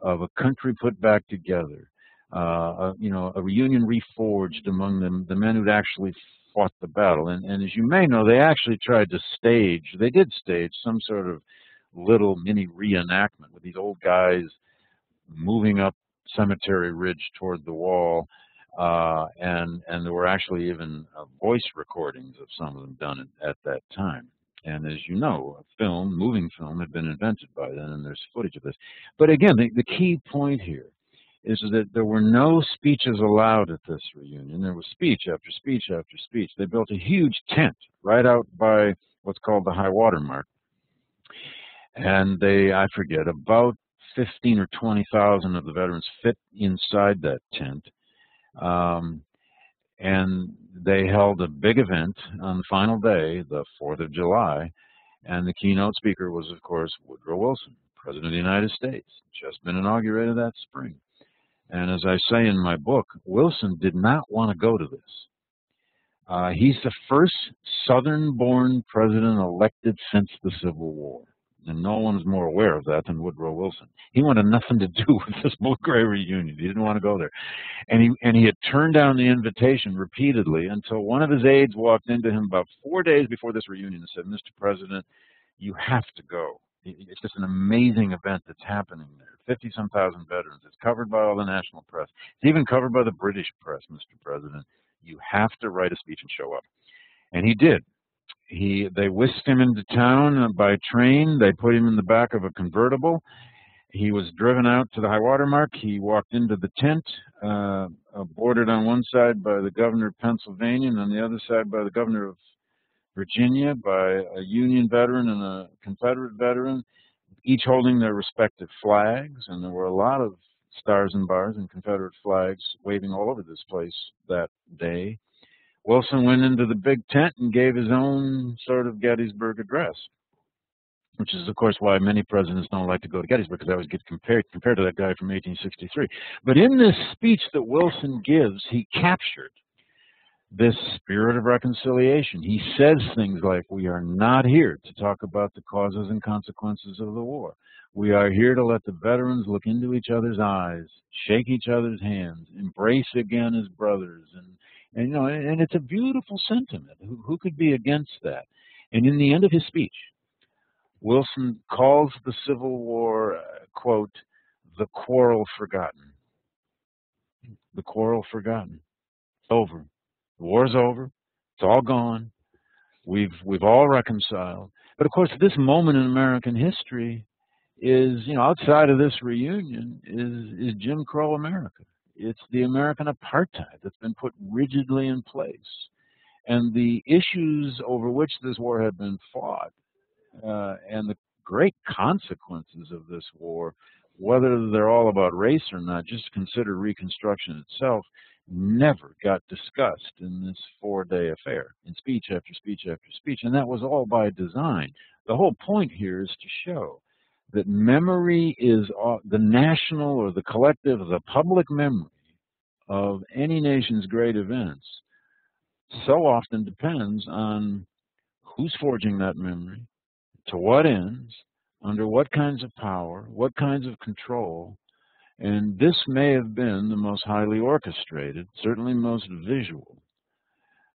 of a country put back together, uh, a, you know, a reunion reforged among them, the men who'd actually fought the battle. And, and as you may know, they actually tried to stage, they did stage some sort of little mini reenactment with these old guys moving up Cemetery Ridge toward the wall, uh, and and there were actually even uh, voice recordings of some of them done at, at, that time. And as you know, film, moving film, had been invented by then, and there's footage of this. But again, the, the key point here is that there were no speeches allowed at this reunion. There was speech after speech after speech. They built a huge tent right out by what's called the high water mark. And they, I forget, about 15 or 20,000 of the veterans fit inside that tent. Um, and they held a big event on the final day, the 4th of July, and the keynote speaker was, of course, Woodrow Wilson, President of the United States, just been inaugurated that spring. And as I say in my book, Wilson did not want to go to this. Uh, he's the first Southern-born president elected since the Civil War and no one's more aware of that than Woodrow Wilson. He wanted nothing to do with this Gray reunion. He didn't want to go there. And he, and he had turned down the invitation repeatedly until one of his aides walked into him about four days before this reunion and said, Mr. President, you have to go. It's just an amazing event that's happening there. 50 some thousand veterans. It's covered by all the national press. It's even covered by the British press, Mr. President. You have to write a speech and show up. And he did he they whisked him into town by train. They put him in the back of a convertible. He was driven out to the high water mark. He walked into the tent, uh, bordered on one side by the governor of Pennsylvania and on the other side by the governor of Virginia, by a Union veteran and a Confederate veteran, each holding their respective flags. And there were a lot of stars and bars and Confederate flags waving all over this place that day. Wilson went into the big tent and gave his own sort of Gettysburg address, which is, of course, why many presidents don't like to go to Gettysburg because they always get compared compared to that guy from 1863. But in this speech that Wilson gives, he captured this spirit of reconciliation. He says things like, we are not here to talk about the causes and consequences of the war. We are here to let the veterans look into each other's eyes, shake each other's hands, embrace again as brothers, and and you know, and it's a beautiful sentiment. Who, who could be against that? And in the end of his speech, Wilson calls the Civil War, uh, quote, the quarrel forgotten. The quarrel forgotten. It's over. The war's over. It's all gone. We've we've all reconciled. But of course, this moment in American history is, you know, outside of this reunion is is Jim Crow America. It's the American apartheid that's been put rigidly in place. And the issues over which this war had been fought uh, and the great consequences of this war, whether they're all about race or not, just consider Reconstruction itself, never got discussed in this four-day affair, in speech after speech after speech. And that was all by design. The whole point here is to show that memory is the national or the collective, the public memory of any nation's great events so often depends on who's forging that memory, to what ends, under what kinds of power, what kinds of control, and this may have been the most highly orchestrated, certainly most visual,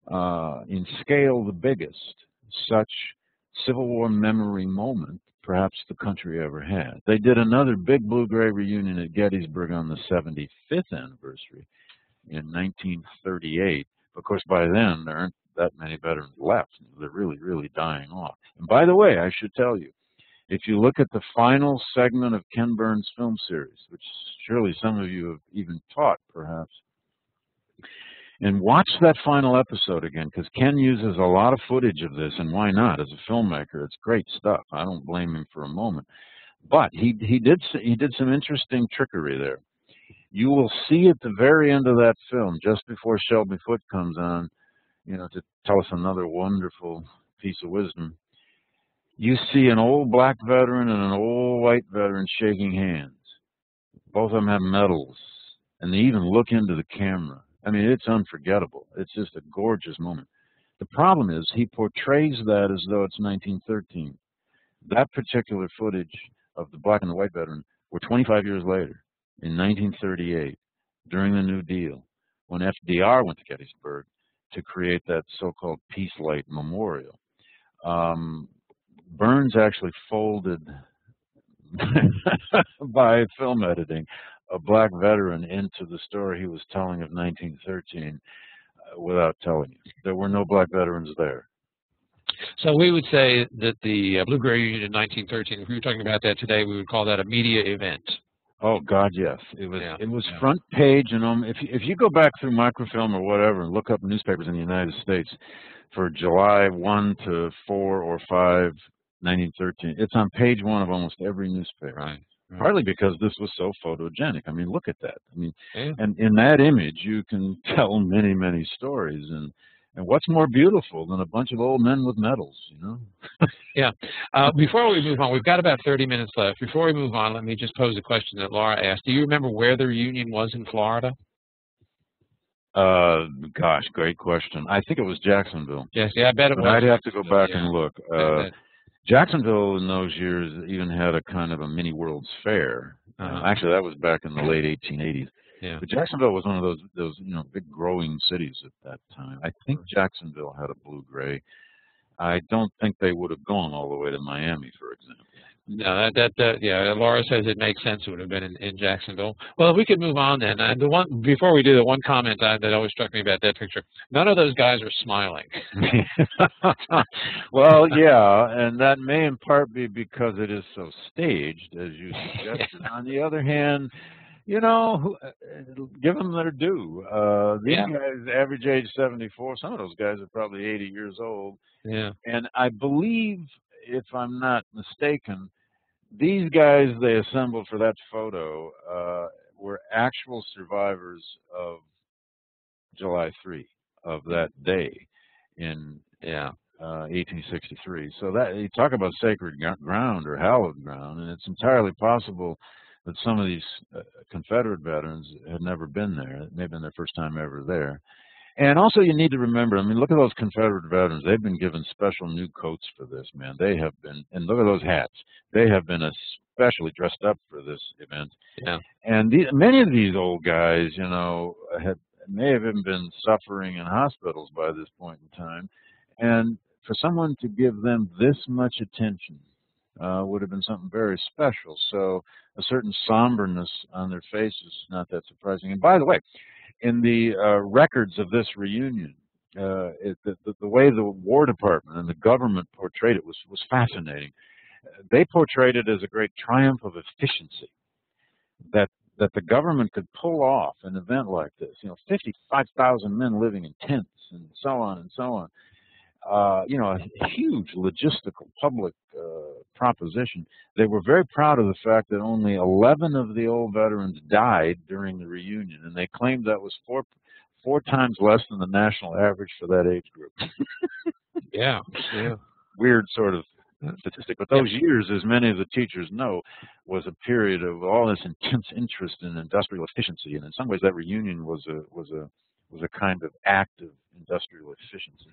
uh, in scale the biggest, such Civil War memory moment perhaps the country ever had. They did another big blue-gray reunion at Gettysburg on the 75th anniversary in 1938. Of course, by then, there aren't that many veterans left. They're really, really dying off. And by the way, I should tell you, if you look at the final segment of Ken Burns' film series, which surely some of you have even taught, perhaps, and watch that final episode again, because Ken uses a lot of footage of this, and why not? As a filmmaker, it's great stuff. I don't blame him for a moment. But he he did he did some interesting trickery there. You will see at the very end of that film, just before Shelby Foote comes on, you know, to tell us another wonderful piece of wisdom you see an old black veteran and an old white veteran shaking hands. Both of them have medals, and they even look into the camera. I mean, it's unforgettable. It's just a gorgeous moment. The problem is he portrays that as though it's 1913. That particular footage of the black and the white veteran were 25 years later, in 1938, during the New Deal, when FDR went to Gettysburg to create that so-called Peace Light Memorial. Um, Burns actually folded by film editing a black veteran into the story he was telling of 1913 uh, without telling you. There were no black veterans there. So we would say that the uh, Blue Gray Union in 1913, if we were talking about that today, we would call that a media event. Oh God, yes. It was Yeah, it was yeah. front page, and um, if you, if you go back through microfilm or whatever and look up newspapers in the United States for July one to four or five, 1913, it's on page one of almost every newspaper. Right. Right. Partly because this was so photogenic. I mean, look at that. I mean, Yeah. and in that image, you can tell many, many stories. And and what's more beautiful than a bunch of old men with medals? You know. Uh, before we move on, we've got about 30 minutes left. Before we move on, let me just pose a question that Laura asked. Do you remember where the reunion was in Florida? Uh, gosh, great question. I think it was Jacksonville. Yes, yeah, I bet it But was. I'd have to go back Yeah. and look. Uh, Jacksonville in those years even had a kind of a mini World's Fair. Uh, Uh-huh. actually, that was back in the late 1880s. Yeah. But Jacksonville was one of those those you know big growing cities at that time. I think Jacksonville had a blue gray. I don't think they would have gone all the way to Miami, for example. No, that, that, yeah, Laura says it makes sense. It would have been in, in Jacksonville. Well, if we could move on then. And the one, before we do, the one comment I, that always struck me about that picture, none of those guys are smiling. well, yeah, and that may in part be because it is so staged, as you suggested. On the other hand, you know, who- uh, give them their due. Uh, these Yeah. guys, average age 74. Some of those guys are probably 80 years old. Yeah. And I believe, if I'm not mistaken, these guys they assembled for that photo uh, were actual survivors of July 3 of that day in Yeah. uh, 1863. So that you talk about sacred ground or hallowed ground, and it's entirely possible that some of these uh, Confederate veterans had never been there. It may have been their first time ever there. And also, you need to remember. I mean, look at those Confederate veterans. They've been given special new coats for this, man. They have been, and look at those hats. They have been especially dressed up for this event. Yeah. And the, many of these old guys, you know, had may have even been suffering in hospitals by this point in time. And for someone to give them this much attention uh, would have been something very special. So a certain somberness on their faces, is not that surprising. And by the way, in the uh, records of this reunion, uh, it, the, the, way the War Department and the government portrayed it was, was fascinating. They portrayed it as a great triumph of efficiency, that that the government could pull off an event like this. You know, 55,000 men living in tents and so on and so on. Uh, you know, a huge logistical public uh, proposition. They were very proud of the fact that only 11 of the old veterans died during the reunion, and they claimed that was four four times less than the national average for that age group. Yeah. Yeah. Weird sort of statistic, but those years, as many of the teachers know, was a period of all this intense interest in industrial efficiency, and in some ways, that reunion was a was a was a kind of act of industrial efficiency.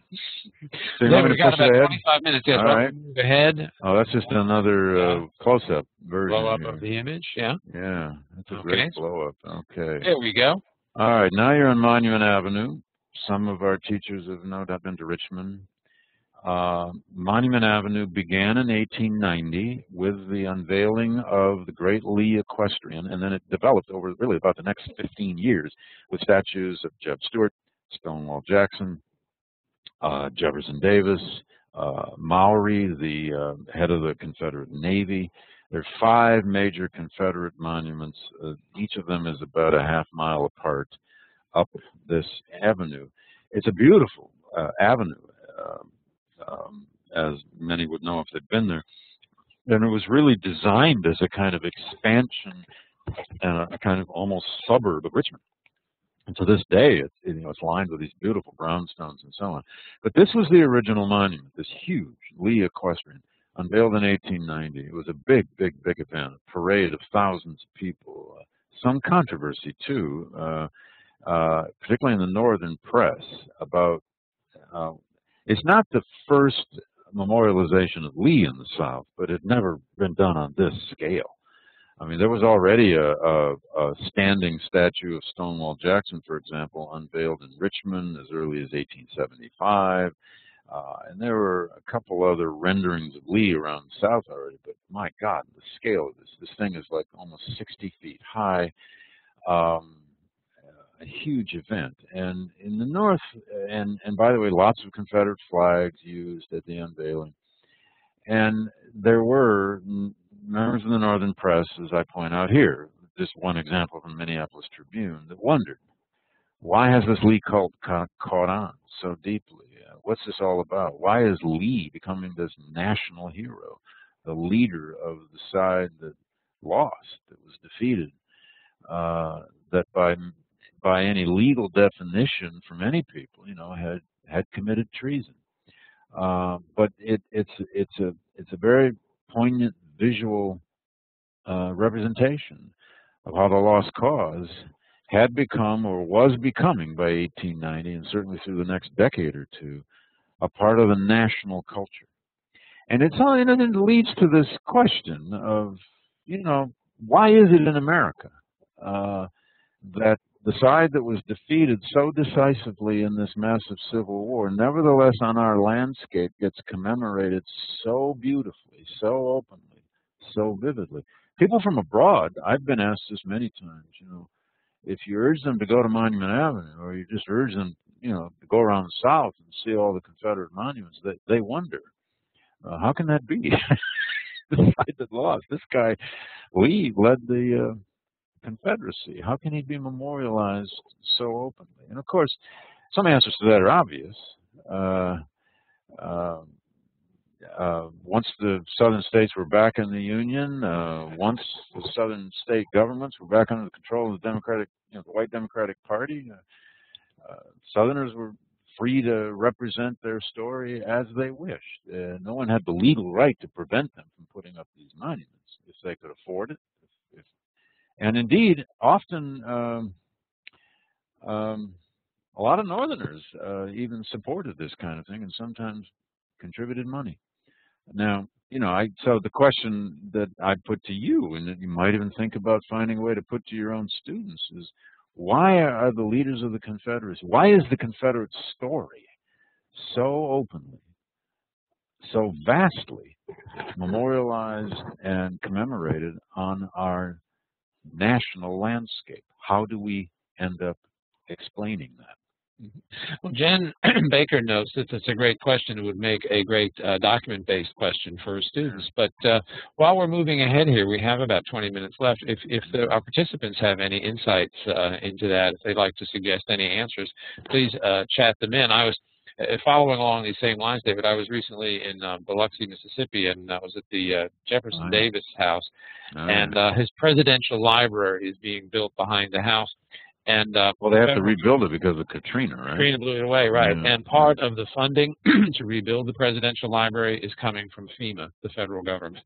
So you Yeah, we got about ahead? 25 minutes. Yes. All right. move ahead. Oh, that's just another uh, close-up version. Blow up of the image. Yeah. Yeah, that's a Okay. great blow-up. Okay. There we go. All right, now you're on Monument Avenue. Some of our teachers have no doubt been to Richmond. Uh, Monument Avenue began in 1890 with the unveiling of the Great Lee Equestrian, and then it developed over really about the next 15 years with statues of Jeb Stuart, Stonewall Jackson, uh, Jefferson Davis, uh, Maury, the uh, head of the Confederate Navy. There are five major Confederate monuments. Uh, each of them is about a half mile apart up this avenue. It's a beautiful uh, avenue, um, um, as many would know if they'd been there. And it was really designed as a kind of expansion and a kind of almost suburb of Richmond. And to this day, it's, you know, it's lined with these beautiful brownstones and so on. But this was the original monument, this huge Lee Equestrian, unveiled in 1890. It was a big, big, big event, a parade of thousands of people. Uh, some controversy, too, uh, uh, particularly in the northern press, about uh, it's not the first memorialization of Lee in the South, but it never been done on this scale. I mean, there was already a, a, a, standing statue of Stonewall Jackson, for example, unveiled in Richmond as early as 1875. Uh, and there were a couple other renderings of Lee around the South already, but my God, the scale of this, this thing is like almost 60 feet high. Um, a huge event. And in the North, and, and by the way, lots of Confederate flags used at the unveiling. And there were members of the Northern press, as I point out here, just one example from the Minneapolis Tribune, that wondered, why has this Lee cult caught, on so deeply? What's this all about? Why is Lee becoming this national hero, the leader of the side that lost, that was defeated, uh, that by by any legal definition from any people, you know, had had committed treason. Uh, but it, it's it's a it's a very poignant visual uh, representation of how the lost cause had become or was becoming by 1890 and certainly through the next decade or two a part of the national culture. And it's all, and it leads to this question of, you know, why is it in America uh, that the side that was defeated so decisively in this massive civil war, nevertheless on our landscape gets commemorated so beautifully, so openly, so vividly. People from abroad, I've been asked this many times, you know, if you urge them to go to Monument Avenue or you just urge them, you know, to go around the South and see all the Confederate monuments, they, they wonder, uh, how can that be? the side that lost. This guy, Lee, led the uh, Confederacy. How can he be memorialized so openly? And of course, some answers to that are obvious. Uh, um, uh, once the southern states were back in the Union, uh, once the southern state governments were back under the control of the Democratic, you know, the white Democratic Party, uh, uh, Southerners were free to represent their story as they wished. Uh, no one had the legal right to prevent them from putting up these monuments if they could afford it. If, if, and indeed, often um, um, a lot of Northerners uh, even supported this kind of thing and sometimes contributed money. Now, you know, I so the question that I put to you, and that you might even think about finding a way to put to your own students, is why are the leaders of the Confederacy, why is the Confederate story so openly, so vastly memorialized and commemorated on our national landscape? How do we end up explaining that? Mm-hmm. Well, Jen Baker notes that it's a great question. It would make a great uh, document-based question for students. But uh, while we're moving ahead here, we have about 20 minutes left. If, if the, our participants have any insights uh, into that, if they'd like to suggest any answers, please uh, chat them in. I was following along these same lines, David. I was recently in uh, Biloxi, Mississippi, and I was at the uh, Jefferson right. Davis House, right. and his presidential library is being built behind the house. And uh, well, they have to rebuild it because of Katrina, right? Katrina blew it away, right? Yeah. And part of the funding to rebuild the presidential library is coming from FEMA, the federal government.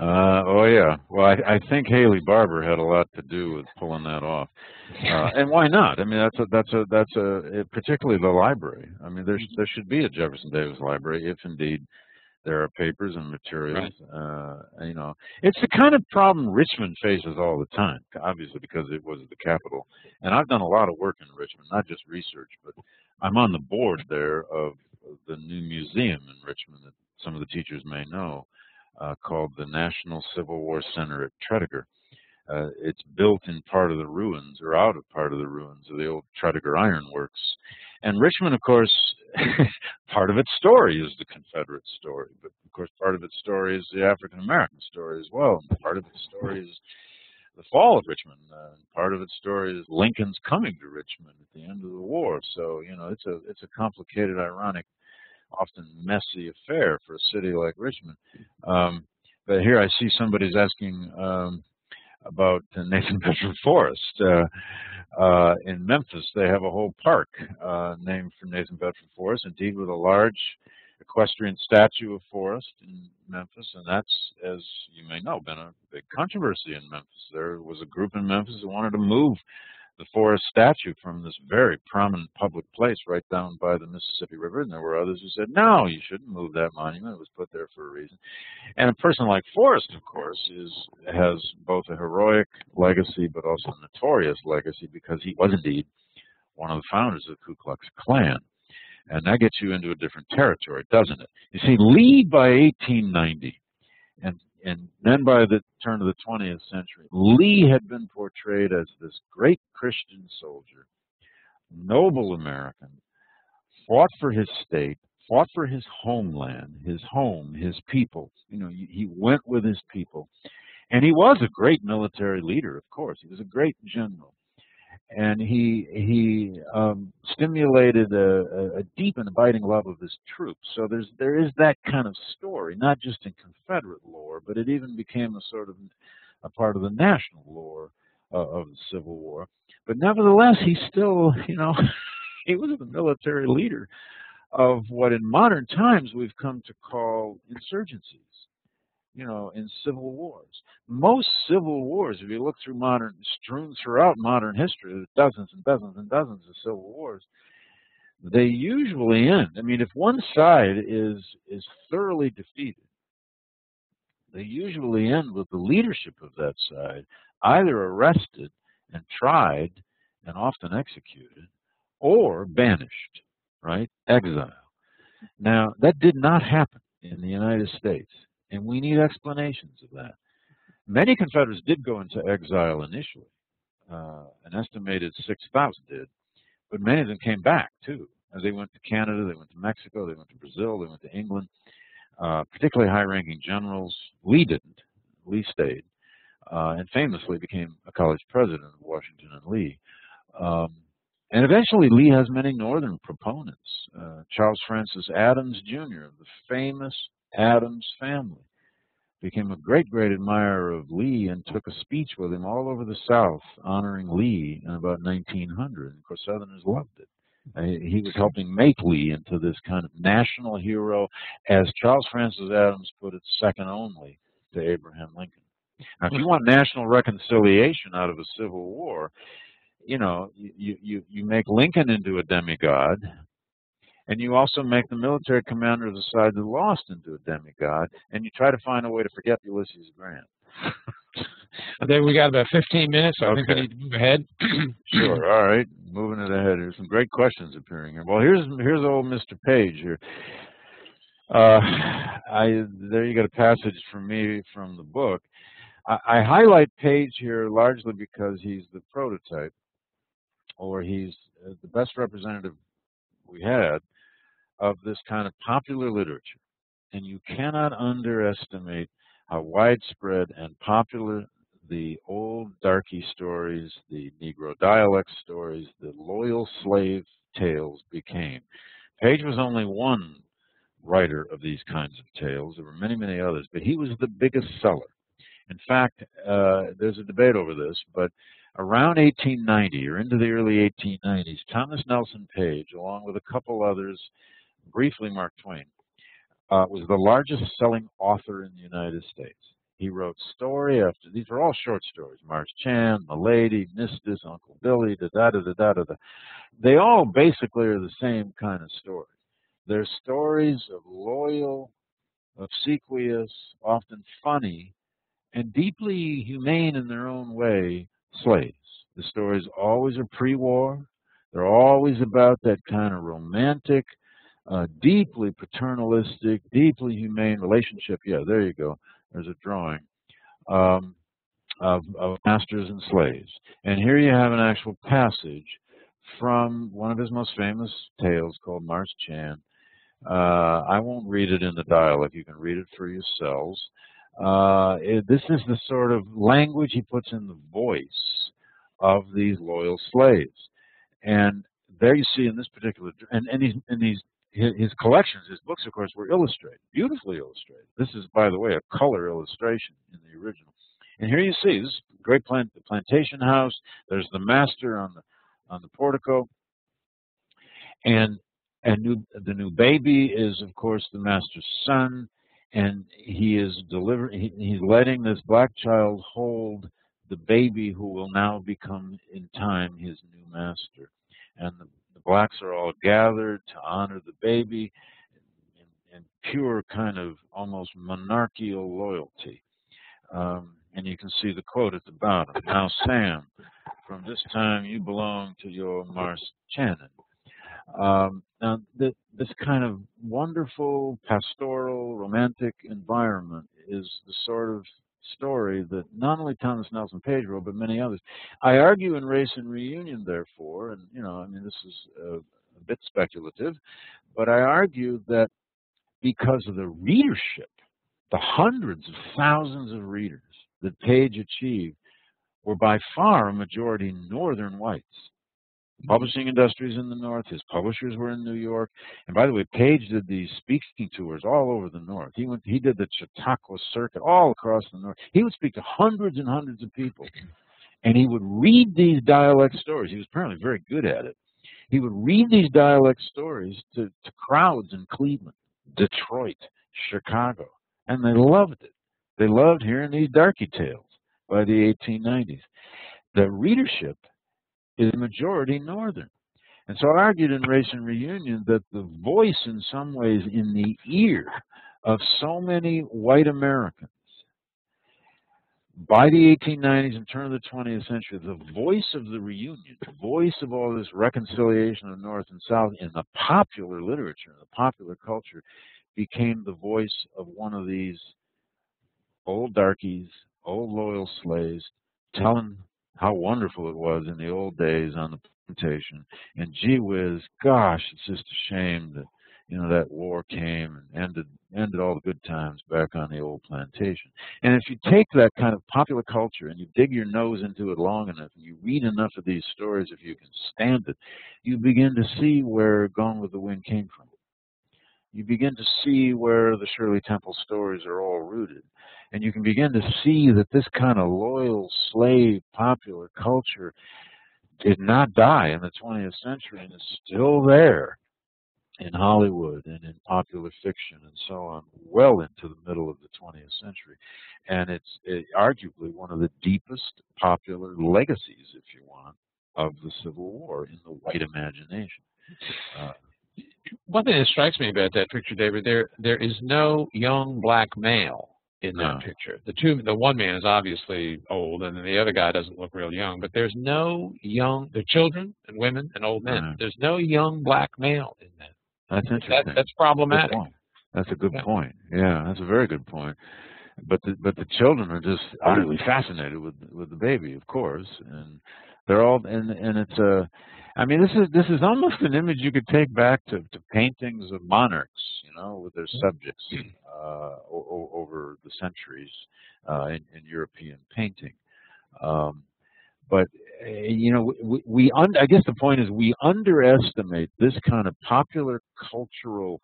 Uh, oh yeah. Well, I, I think Haley Barbour had a lot to do with pulling that off. Uh, and why not? I mean, that's a that's a that's a particularly the library. I mean, there's there should be a Jefferson Davis library if indeed there are papers and materials. Right. Uh, you know, it's the kind of problem Richmond faces all the time, obviously because it was the capital. And I've done a lot of work in Richmond, not just research, but I'm on the board there of the new museum in Richmond that some of the teachers may know, uh, called the National Civil War Center at Tredegar. Uh, it's built in part of the ruins or out of part of the ruins of the old Tredegar Iron Works. And Richmond, of course, part of its story is the Confederate story, but of course part of its story is the African American story as well. And part of its story is the fall of Richmond. Uh, part of its story is Lincoln's coming to Richmond at the end of the war. So you know it's a it's a complicated, ironic, often messy affair for a city like Richmond. Um, but here I see somebody's asking um, about Nathan Bedford Forrest. Uh, uh, in Memphis, they have a whole park uh, named for Nathan Bedford Forrest, indeed with a large equestrian statue of Forrest in Memphis, and that's, as you may know, been a big controversy in Memphis. There was a group in Memphis that wanted to move the Forrest statue from this very prominent public place right down by the Mississippi River, and there were others who said, no, you shouldn't move that monument. It was put there for a reason. And a person like Forrest, of course, is has both a heroic legacy but also a notorious legacy because he was indeed one of the founders of the Ku Klux Klan. And that gets you into a different territory, doesn't it? You see, Lee by 1890, and and then by the turn of the 20th century, Lee had been portrayed as this great Christian soldier, noble American, fought for his state, fought for his homeland, his home, his people. You know, he went with his people. And he was a great military leader, of course. He was a great general and he he um, stimulated a, a, deep and abiding love of his troops. So there's there is that kind of story, not just in Confederate lore, but it even became a sort of a part of the national lore uh, of the Civil War. But nevertheless, he still, you know, he was the military leader of what in modern times we've come to call insurgencies you know, in civil wars. Most civil wars, if you look through modern, strewn throughout modern history, there's dozens and dozens and dozens of civil wars. They usually end. I mean, if one side is is thoroughly defeated, they usually end with the leadership of that side either arrested and tried and often executed, or banished, right? Exile. Now, that did not happen in the United States. And we need explanations of that. Many Confederates did go into exile initially. Uh, an estimated 6,000 did. But many of them came back, too. As they went to Canada, they went to Mexico, they went to Brazil, they went to England. Uh, particularly high-ranking generals. Lee didn't. Lee stayed. Uh, and famously became a college president of Washington and Lee. Um, and eventually, Lee has many northern proponents. Uh, Charles Francis Adams, Jr., the famous Adams family. Became a great, great admirer of Lee and took a speech with him all over the South honoring Lee in about 1900. And of course, Southerners loved it. Uh, he was helping make Lee into this kind of national hero, as Charles Francis Adams put it, second only to Abraham Lincoln. Now, if you want national reconciliation out of a civil war, you know, you, you, you make Lincoln into a demigod, and you also make the military commander of the side that lost into a demigod, and you try to find a way to forget Ulysses Grant. okay, we got about 15 minutes, so I think we need to move ahead. sure. All right, moving it ahead. There's some great questions appearing here. Well, here's here's old Mr. Page here. Uh, I there you got a passage from me from the book. I, I highlight Page here largely because he's the prototype, or he's uh, the best representative we had of this kind of popular literature. And you cannot underestimate how widespread and popular the old darky stories, the Negro dialect stories, the loyal slave tales became. Page was only one writer of these kinds of tales. There were many, many others, but he was the biggest seller. In fact, uh, there's a debate over this, but around 1890 or into the early 1890s, Thomas Nelson Page, along with a couple others, briefly Mark Twain, uh, was the largest selling author in the United States. He wrote story after, these were all short stories, Marse Chan, The Lady, Mistus, Uncle Billy, da da da da da da. They all basically are the same kind of story. They're stories of loyal, obsequious, often funny, and deeply humane in their own way slaves. The stories always are pre-war. They're always about that kind of romantic, uh, deeply paternalistic, deeply humane relationship. Yeah, there you go. There's a drawing. Um, of, of masters and slaves. And here you have an actual passage from one of his most famous tales called Marse Chan. Uh, I won't read it in the dialect. You can read it for yourselves. Uh, it, this is the sort of language he puts in the voice of these loyal slaves. And there you see in this particular, and, and, these, and these, his collections, his books, of course, were illustrated, beautifully illustrated. This is, by the way, a color illustration in the original. And here you see this great plant, plantation house. There's the master on the on the portico, and and new, the new baby is, of course, the master's son, and he is delivering. He, he's letting this black child hold the baby who will now become, in time, his new master. And the, the blacks are all gathered to honor the baby in, in pure kind of almost monarchical loyalty. Um, and you can see the quote at the bottom. Now, Sam, from this time you belong to your Mars Channon. Um, now, th this kind of wonderful, pastoral, romantic environment is the sort of story that not only Thomas Nelson Page wrote, but many others. I argue in Race and Reunion, therefore, and you know, I mean, this is a, a bit speculative, but I argue that because of the readership, the hundreds of thousands of readers that Page achieved were by far a majority northern whites. Publishing industries in the north, his publishers were in New York. And by the way, Page did these speaking tours all over the north. He went he did the Chautauqua circuit all across the north. He would speak to hundreds and hundreds of people. And he would read these dialect stories. He was apparently very good at it. He would read these dialect stories to, to crowds in Cleveland, Detroit, Chicago, and they loved it. They loved hearing these darky tales by the 1890s. The readership is majority Northern. And so I argued in Race and Reunion that the voice, in some ways, in the ear of so many white Americans by the 1890s and turn of the 20th century, the voice of the reunion, the voice of all this reconciliation of North and South in the popular literature, in the popular culture, became the voice of one of these old darkies, old loyal slaves, telling how wonderful it was in the old days on the plantation. And gee whiz, gosh, it's just a shame that you know that war came and ended ended all the good times back on the old plantation. And if you take that kind of popular culture and you dig your nose into it long enough, and you read enough of these stories, if you can stand it, you begin to see where Gone with the Wind came from. You begin to see where the Shirley Temple stories are all rooted. And you can begin to see that this kind of loyal slave popular culture did not die in the 20th century and is still there in Hollywood and in popular fiction and so on, well into the middle of the 20th century. And it's it, arguably one of the deepest popular legacies, if you want, of the Civil War in the white imagination. Uh, one thing that strikes me about that picture, David, there there is no young black male in that No. picture. The two, the one man is obviously old, and then the other guy doesn't look real young. But there's no young. They're children and women and old men. There's no young black male in that. That's That, interesting. that's Good problematic. That's a good Yeah. point. Yeah, that's a very good point. But the but the children are just utterly fascinated with with the baby, of course, and they're all and and it's a. I mean, this is this is almost an image you could take back to, to paintings of monarchs, you know, with their subjects uh, over the centuries uh, in, in European painting. Um, but uh, you know, we, we un- I guess the point is we underestimate this kind of popular cultural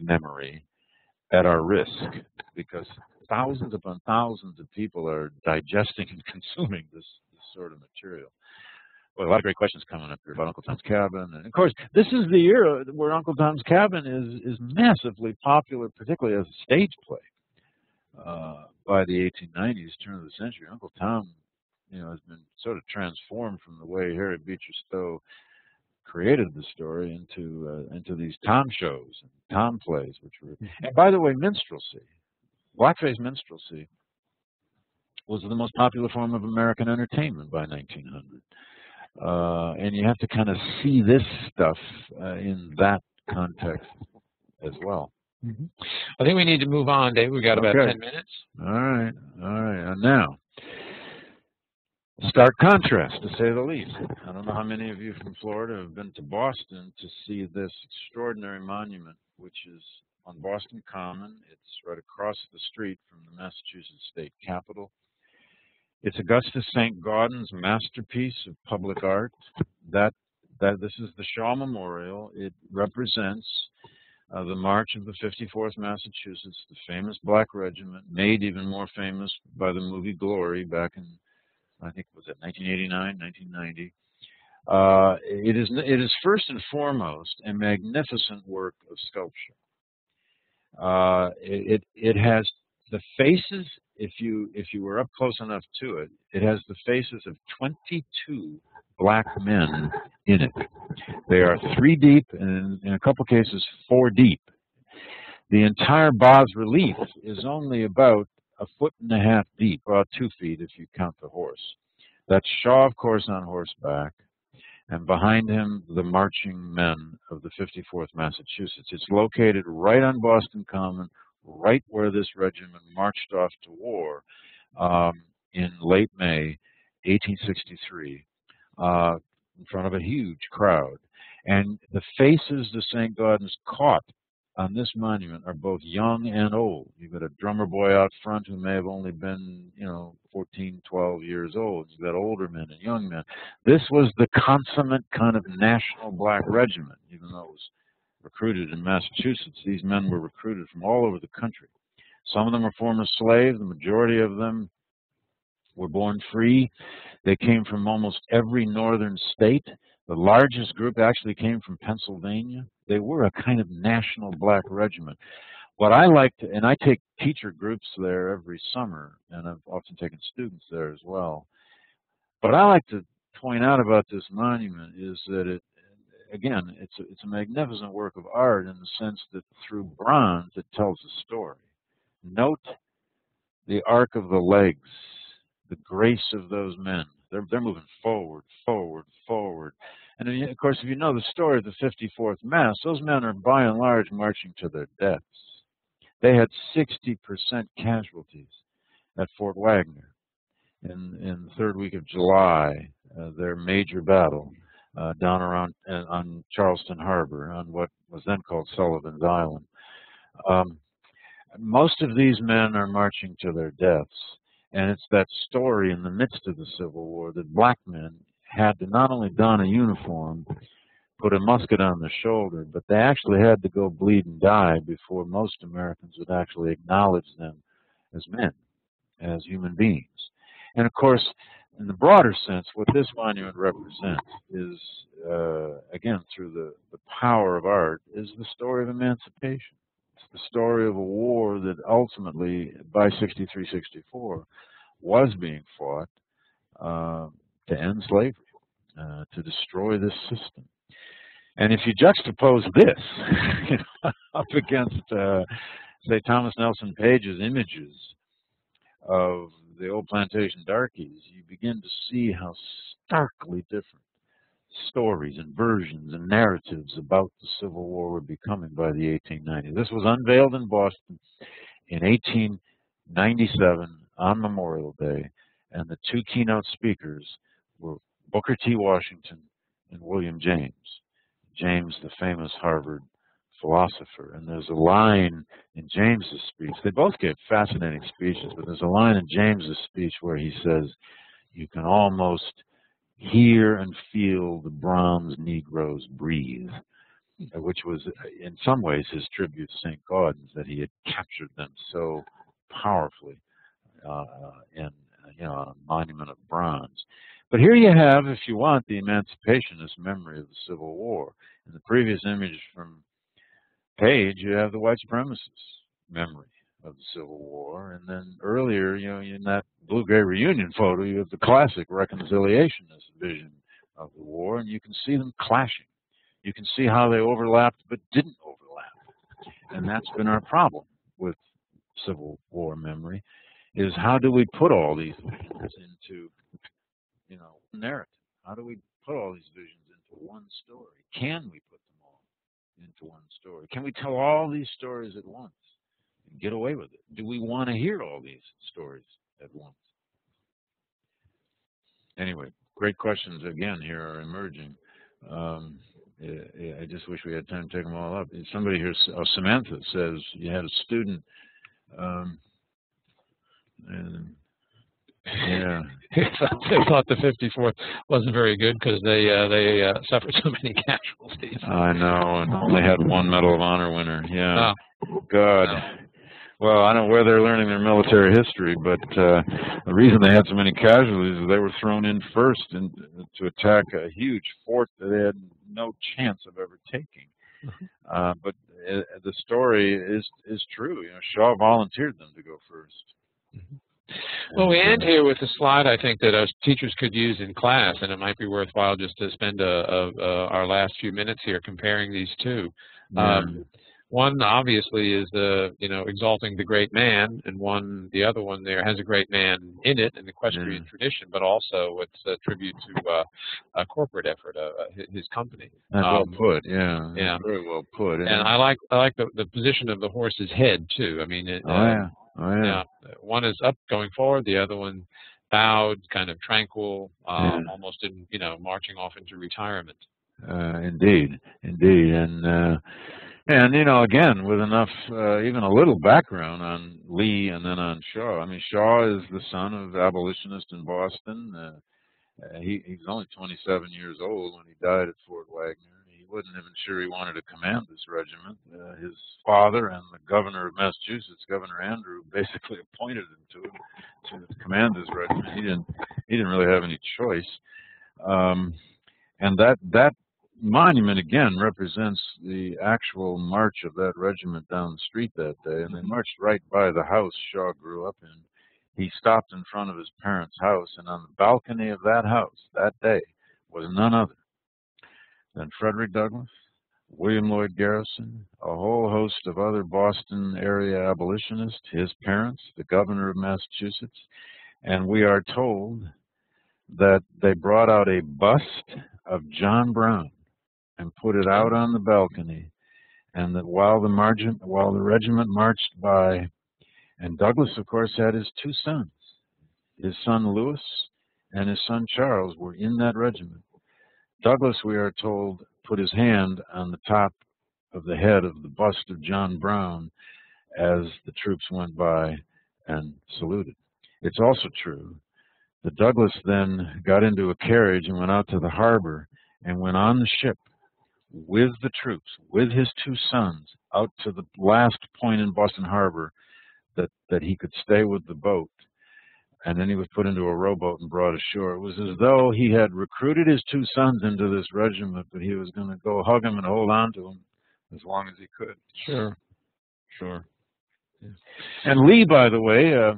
memory at our risk because thousands upon thousands of people are digesting and consuming this, this sort of material. Well, a lot of great questions coming up here about Uncle Tom's Cabin, and of course, this is the era where Uncle Tom's Cabin is is massively popular, particularly as a stage play. Uh, by the 1890s, turn of the century, Uncle Tom, you know, has been sort of transformed from the way Harriet Beecher Stowe created the story into uh, into these Tom shows and Tom plays, which were. And by the way, minstrelsy, blackface minstrelsy, was the most popular form of American entertainment by 1900. Uh, and you have to kind of see this stuff uh, in that context as well. I think we need to move on, Dave. We've got about Okay. ten minutes. All right, all right. And now, stark contrast, to say the least. I don't know how many of you from Florida have been to Boston to see this extraordinary monument, which is on Boston Common. It's right across the street from the Massachusetts State Capitol. It's Augustus St. Gaudens' masterpiece of public art. That that this is the Shaw Memorial. It represents uh, the march of the 54th Massachusetts, the famous Black Regiment, made even more famous by the movie Glory back in, I think, was it 1989, 1990. Uh, it is it is first and foremost a magnificent work of sculpture. Uh, it, it has the faces. If you if you were up close enough to it, it has the faces of 22 black men in it. They are three deep and in a couple cases four deep. The entire bas relief is only about a foot and a half deep, or two feet if you count the horse. That's Shaw, of course, on horseback, and behind him the marching men of the 54th Massachusetts. It's located right on Boston Common, right where this regiment marched off to war um, in late May 1863 uh, in front of a huge crowd. And the faces the St. Gaudens caught on this monument are both young and old. You've got a drummer boy out front who may have only been, you know, 14, 12 years old. You've got older men and young men. This was the consummate kind of national black regiment, even though it was recruited in Massachusetts. These men were recruited from all over the country. Some of them were former slaves. The majority of them were born free. They came from almost every northern state. The largest group actually came from Pennsylvania. They were a kind of national black regiment. What I like to, and I take teacher groups there every summer, and I've often taken students there as well. What I like to point out about this monument is that it, again, it's a, it's a magnificent work of art in the sense that through bronze it tells a story. Note the arc of the legs the grace of those men. They're, they're moving forward, forward, forward. And of course, if you know the story of the 54th Mass, those men are by and large marching to their deaths. They had 60% casualties at Fort Wagner in, in the third week of July, uh, their major battle uh, down around uh, on Charleston Harbor, on what was then called Sullivan's Island. Um, most of these men are marching to their deaths. And it's that story in the midst of the Civil War that black men had to not only don a uniform, put a musket on their shoulder, but they actually had to go bleed and die before most Americans would actually acknowledge them as men, as human beings. And of course, in the broader sense, what this monument represents is, uh, again, through the, the power of art, is the story of emancipation It's the story of a war that ultimately, by 63 64, was being fought uh, to end slavery, uh, to destroy this system. And if you juxtapose this up against, uh, say, Thomas Nelson Page's images of the old plantation darkies, you begin to see how starkly different stories and versions and narratives about the Civil War were becoming by the 1890s. This was unveiled in Boston in 1897 on Memorial Day, and the two keynote speakers were Booker T. Washington and William James. James, the famous Harvard philosopher. And there's a line in James's speech. They both gave fascinating speeches, but there's a line in James's speech where he says, you can almost hear and feel the bronze Negroes breathe, uh, which was uh, in some ways his tribute to St. Gaudens, that he had captured them so powerfully uh, in you know, a monument of bronze. But here you have, if you want, the emancipationist memory of the Civil War. In the previous image from Page, you have the white supremacist memory of the Civil War. And then earlier, you know, in that blue-gray reunion photo, you have the classic reconciliationist vision of the war, and you can see them clashing. You can see how they overlapped but didn't overlap. And that's been our problem with Civil War memory, is how do we put all these visions into, you know, narrative? How do we put all these visions into one story? Can we into one story? Can we tell all these stories at once? and get away with it? Do we want to hear all these stories at once? anyway, great questions again here are emerging. Um, I just wish we had time to take them all up. Somebody here, oh, Samantha says you had a student, um, and yeah, they thought the 54th wasn't very good because they uh, they uh, suffered so many casualties. I know, and only had one Medal of Honor winner. Yeah, oh. God. No. Well, I don't know where they're learning their military history, but uh, the reason they had so many casualties is they were thrown in first in, to attack a huge fort that they had no chance of ever taking. Mm-hmm. Uh, but uh, the story is is true. You know, Shaw volunteered them to go 1st mm-hmm. Well, we end here with a slide I think that our teachers could use in class, and it might be worthwhile just to spend a, a, a, our last few minutes here comparing these two. Yeah. Um, one obviously is the you know exalting the great man, and one the other one there has a great man in it, an equestrian Mm. tradition, but also it's a tribute to uh, a corporate effort, uh, uh, his- company. That's well Um, put. Yeah. yeah. Very well put. And I like I like the, the position of the horse's head too. I mean, it, oh uh, yeah. Oh yeah. yeah, one is up going forward, the other one bowed, kind of tranquil, um, Yeah. almost in you know marching off into retirement. Uh, indeed, indeed, and uh, and you know, again, with enough, uh, even a little background on Lee and then on Shaw. I mean, Shaw is the son of abolitionist in Boston. Uh, uh, he was only 27 years old when he died at Fort Wagner. Wasn't even sure he wanted to command this regiment. Uh, his father and the governor of Massachusetts, Governor Andrew, basically appointed him to to command this regiment. He didn't he didn't really have any choice. Um, and that that monument again represents the actual march of that regiment down the street that day, and they marched right by the house Shaw grew up in. He stopped in front of his parents' house, and on the balcony of that house that day was none other than Frederick Douglass, William Lloyd Garrison, a whole host of other Boston area abolitionists, his parents, the governor of Massachusetts, and we are told that they brought out a bust of John Brown and put it out on the balcony, and that while the margin, while the regiment marched by, and Douglass, of course, had his two sons, his son Lewis and his son Charles were in that regiment. Douglass, we are told, put his hand on the top of the head of the bust of John Brown as the troops went by and saluted. It's also true that Douglass then got into a carriage and went out to the harbor and went on the ship with the troops, with his two sons, out to the last point in Boston Harbor that, that he could stay with the boat. And then he was put into a rowboat and brought ashore. It was as though he had recruited his two sons into this regiment, but he was going to go hug them and hold on to them as long as he could. Sure, sure. And Lee, by the way, uh,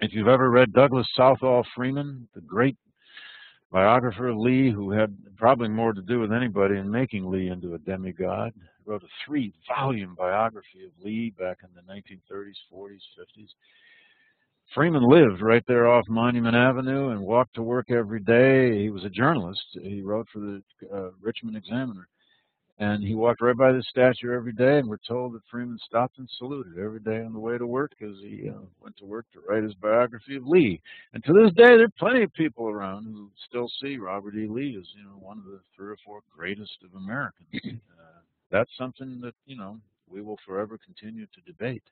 if you've ever read Douglas Southall Freeman, the great biographer of Lee, who had probably more to do with anybody in making Lee into a demigod, wrote a three-volume biography of Lee back in the 1930s, 40s, 50s. Freeman lived right there off Monument Avenue and walked to work every day. He was a journalist. He wrote for the uh, Richmond Examiner. And he walked right by this statue every day, and we're told that Freeman stopped and saluted every day on the way to work because he uh, went to work to write his biography of Lee. And to this day, there are plenty of people around who still see Robert E. Lee as, you know, one of the three or four greatest of Americans. Uh, that's something that, you know, we will forever continue to debate.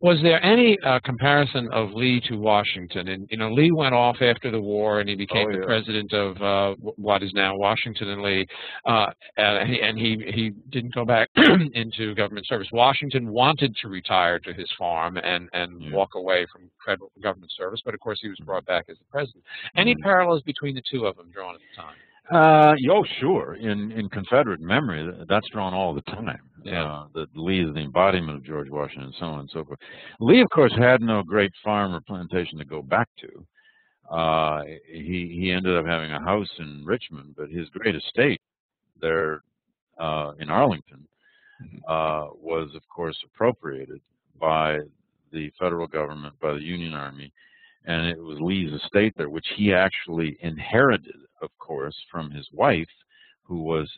Was there any uh, comparison of Lee to Washington? And you know, Lee went off after the war, and he became Oh, the president of uh, what is now Washington and Lee. Uh, and he, and he he didn't go back into government service. Washington wanted to retire to his farm and and Yeah. walk away from federal government service, but of course he was brought back as the president. Any Mhm. parallels between the two of them drawn at the time? Uh, oh, sure. In in Confederate memory, that's drawn all the time. Yeah. Uh, that Lee is the embodiment of George Washington, and so on and so forth. Lee, of course, had no great farm or plantation to go back to. Uh, he he ended up having a house in Richmond, but his great estate there uh, in Arlington Mhm. uh, was, of course, appropriated by the federal government, by the Union Army, and it was Lee's estate there, which he actually inherited, of course, from his wife, who was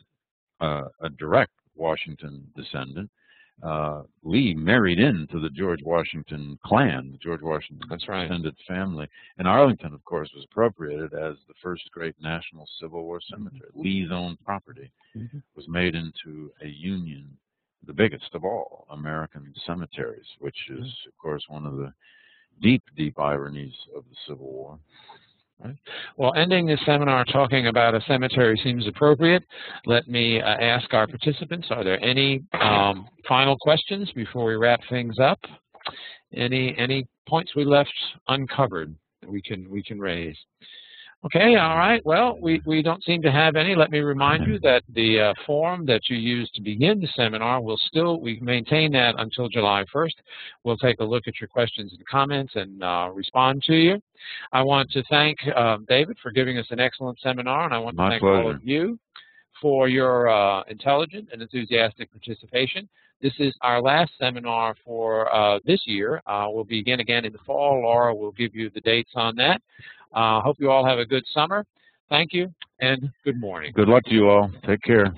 uh, a direct Washington descendant, uh, Lee married into the George Washington clan, the George Washington That's right. family. And Arlington, of course, was appropriated as the first great national Civil War cemetery. Lee's own property Mhm. was made into a union, the biggest of all American cemeteries, which is, of course, one of the deep, deep ironies of the Civil War. Well, ending this seminar talking about a cemetery seems appropriate. Let me uh, ask our participants, are there any um, final questions before we wrap things up? Any any points we left uncovered that we can we can raise? Okay, all right. Well, we, we don't seem to have any. Let me remind you that the uh, form that you used to begin the seminar will still, we maintain that until July 1st. We'll take a look at your questions and comments and uh, respond to you. I want to thank um, David for giving us an excellent seminar, and I want to My thank all of you for your uh, intelligent and enthusiastic participation. This is our last seminar for uh, this year. Uh, we'll begin again in the fall. Laura will give you the dates on that. Uh, hope you all have a good summer. Thank you, and good morning. Good luck to you all. Take care.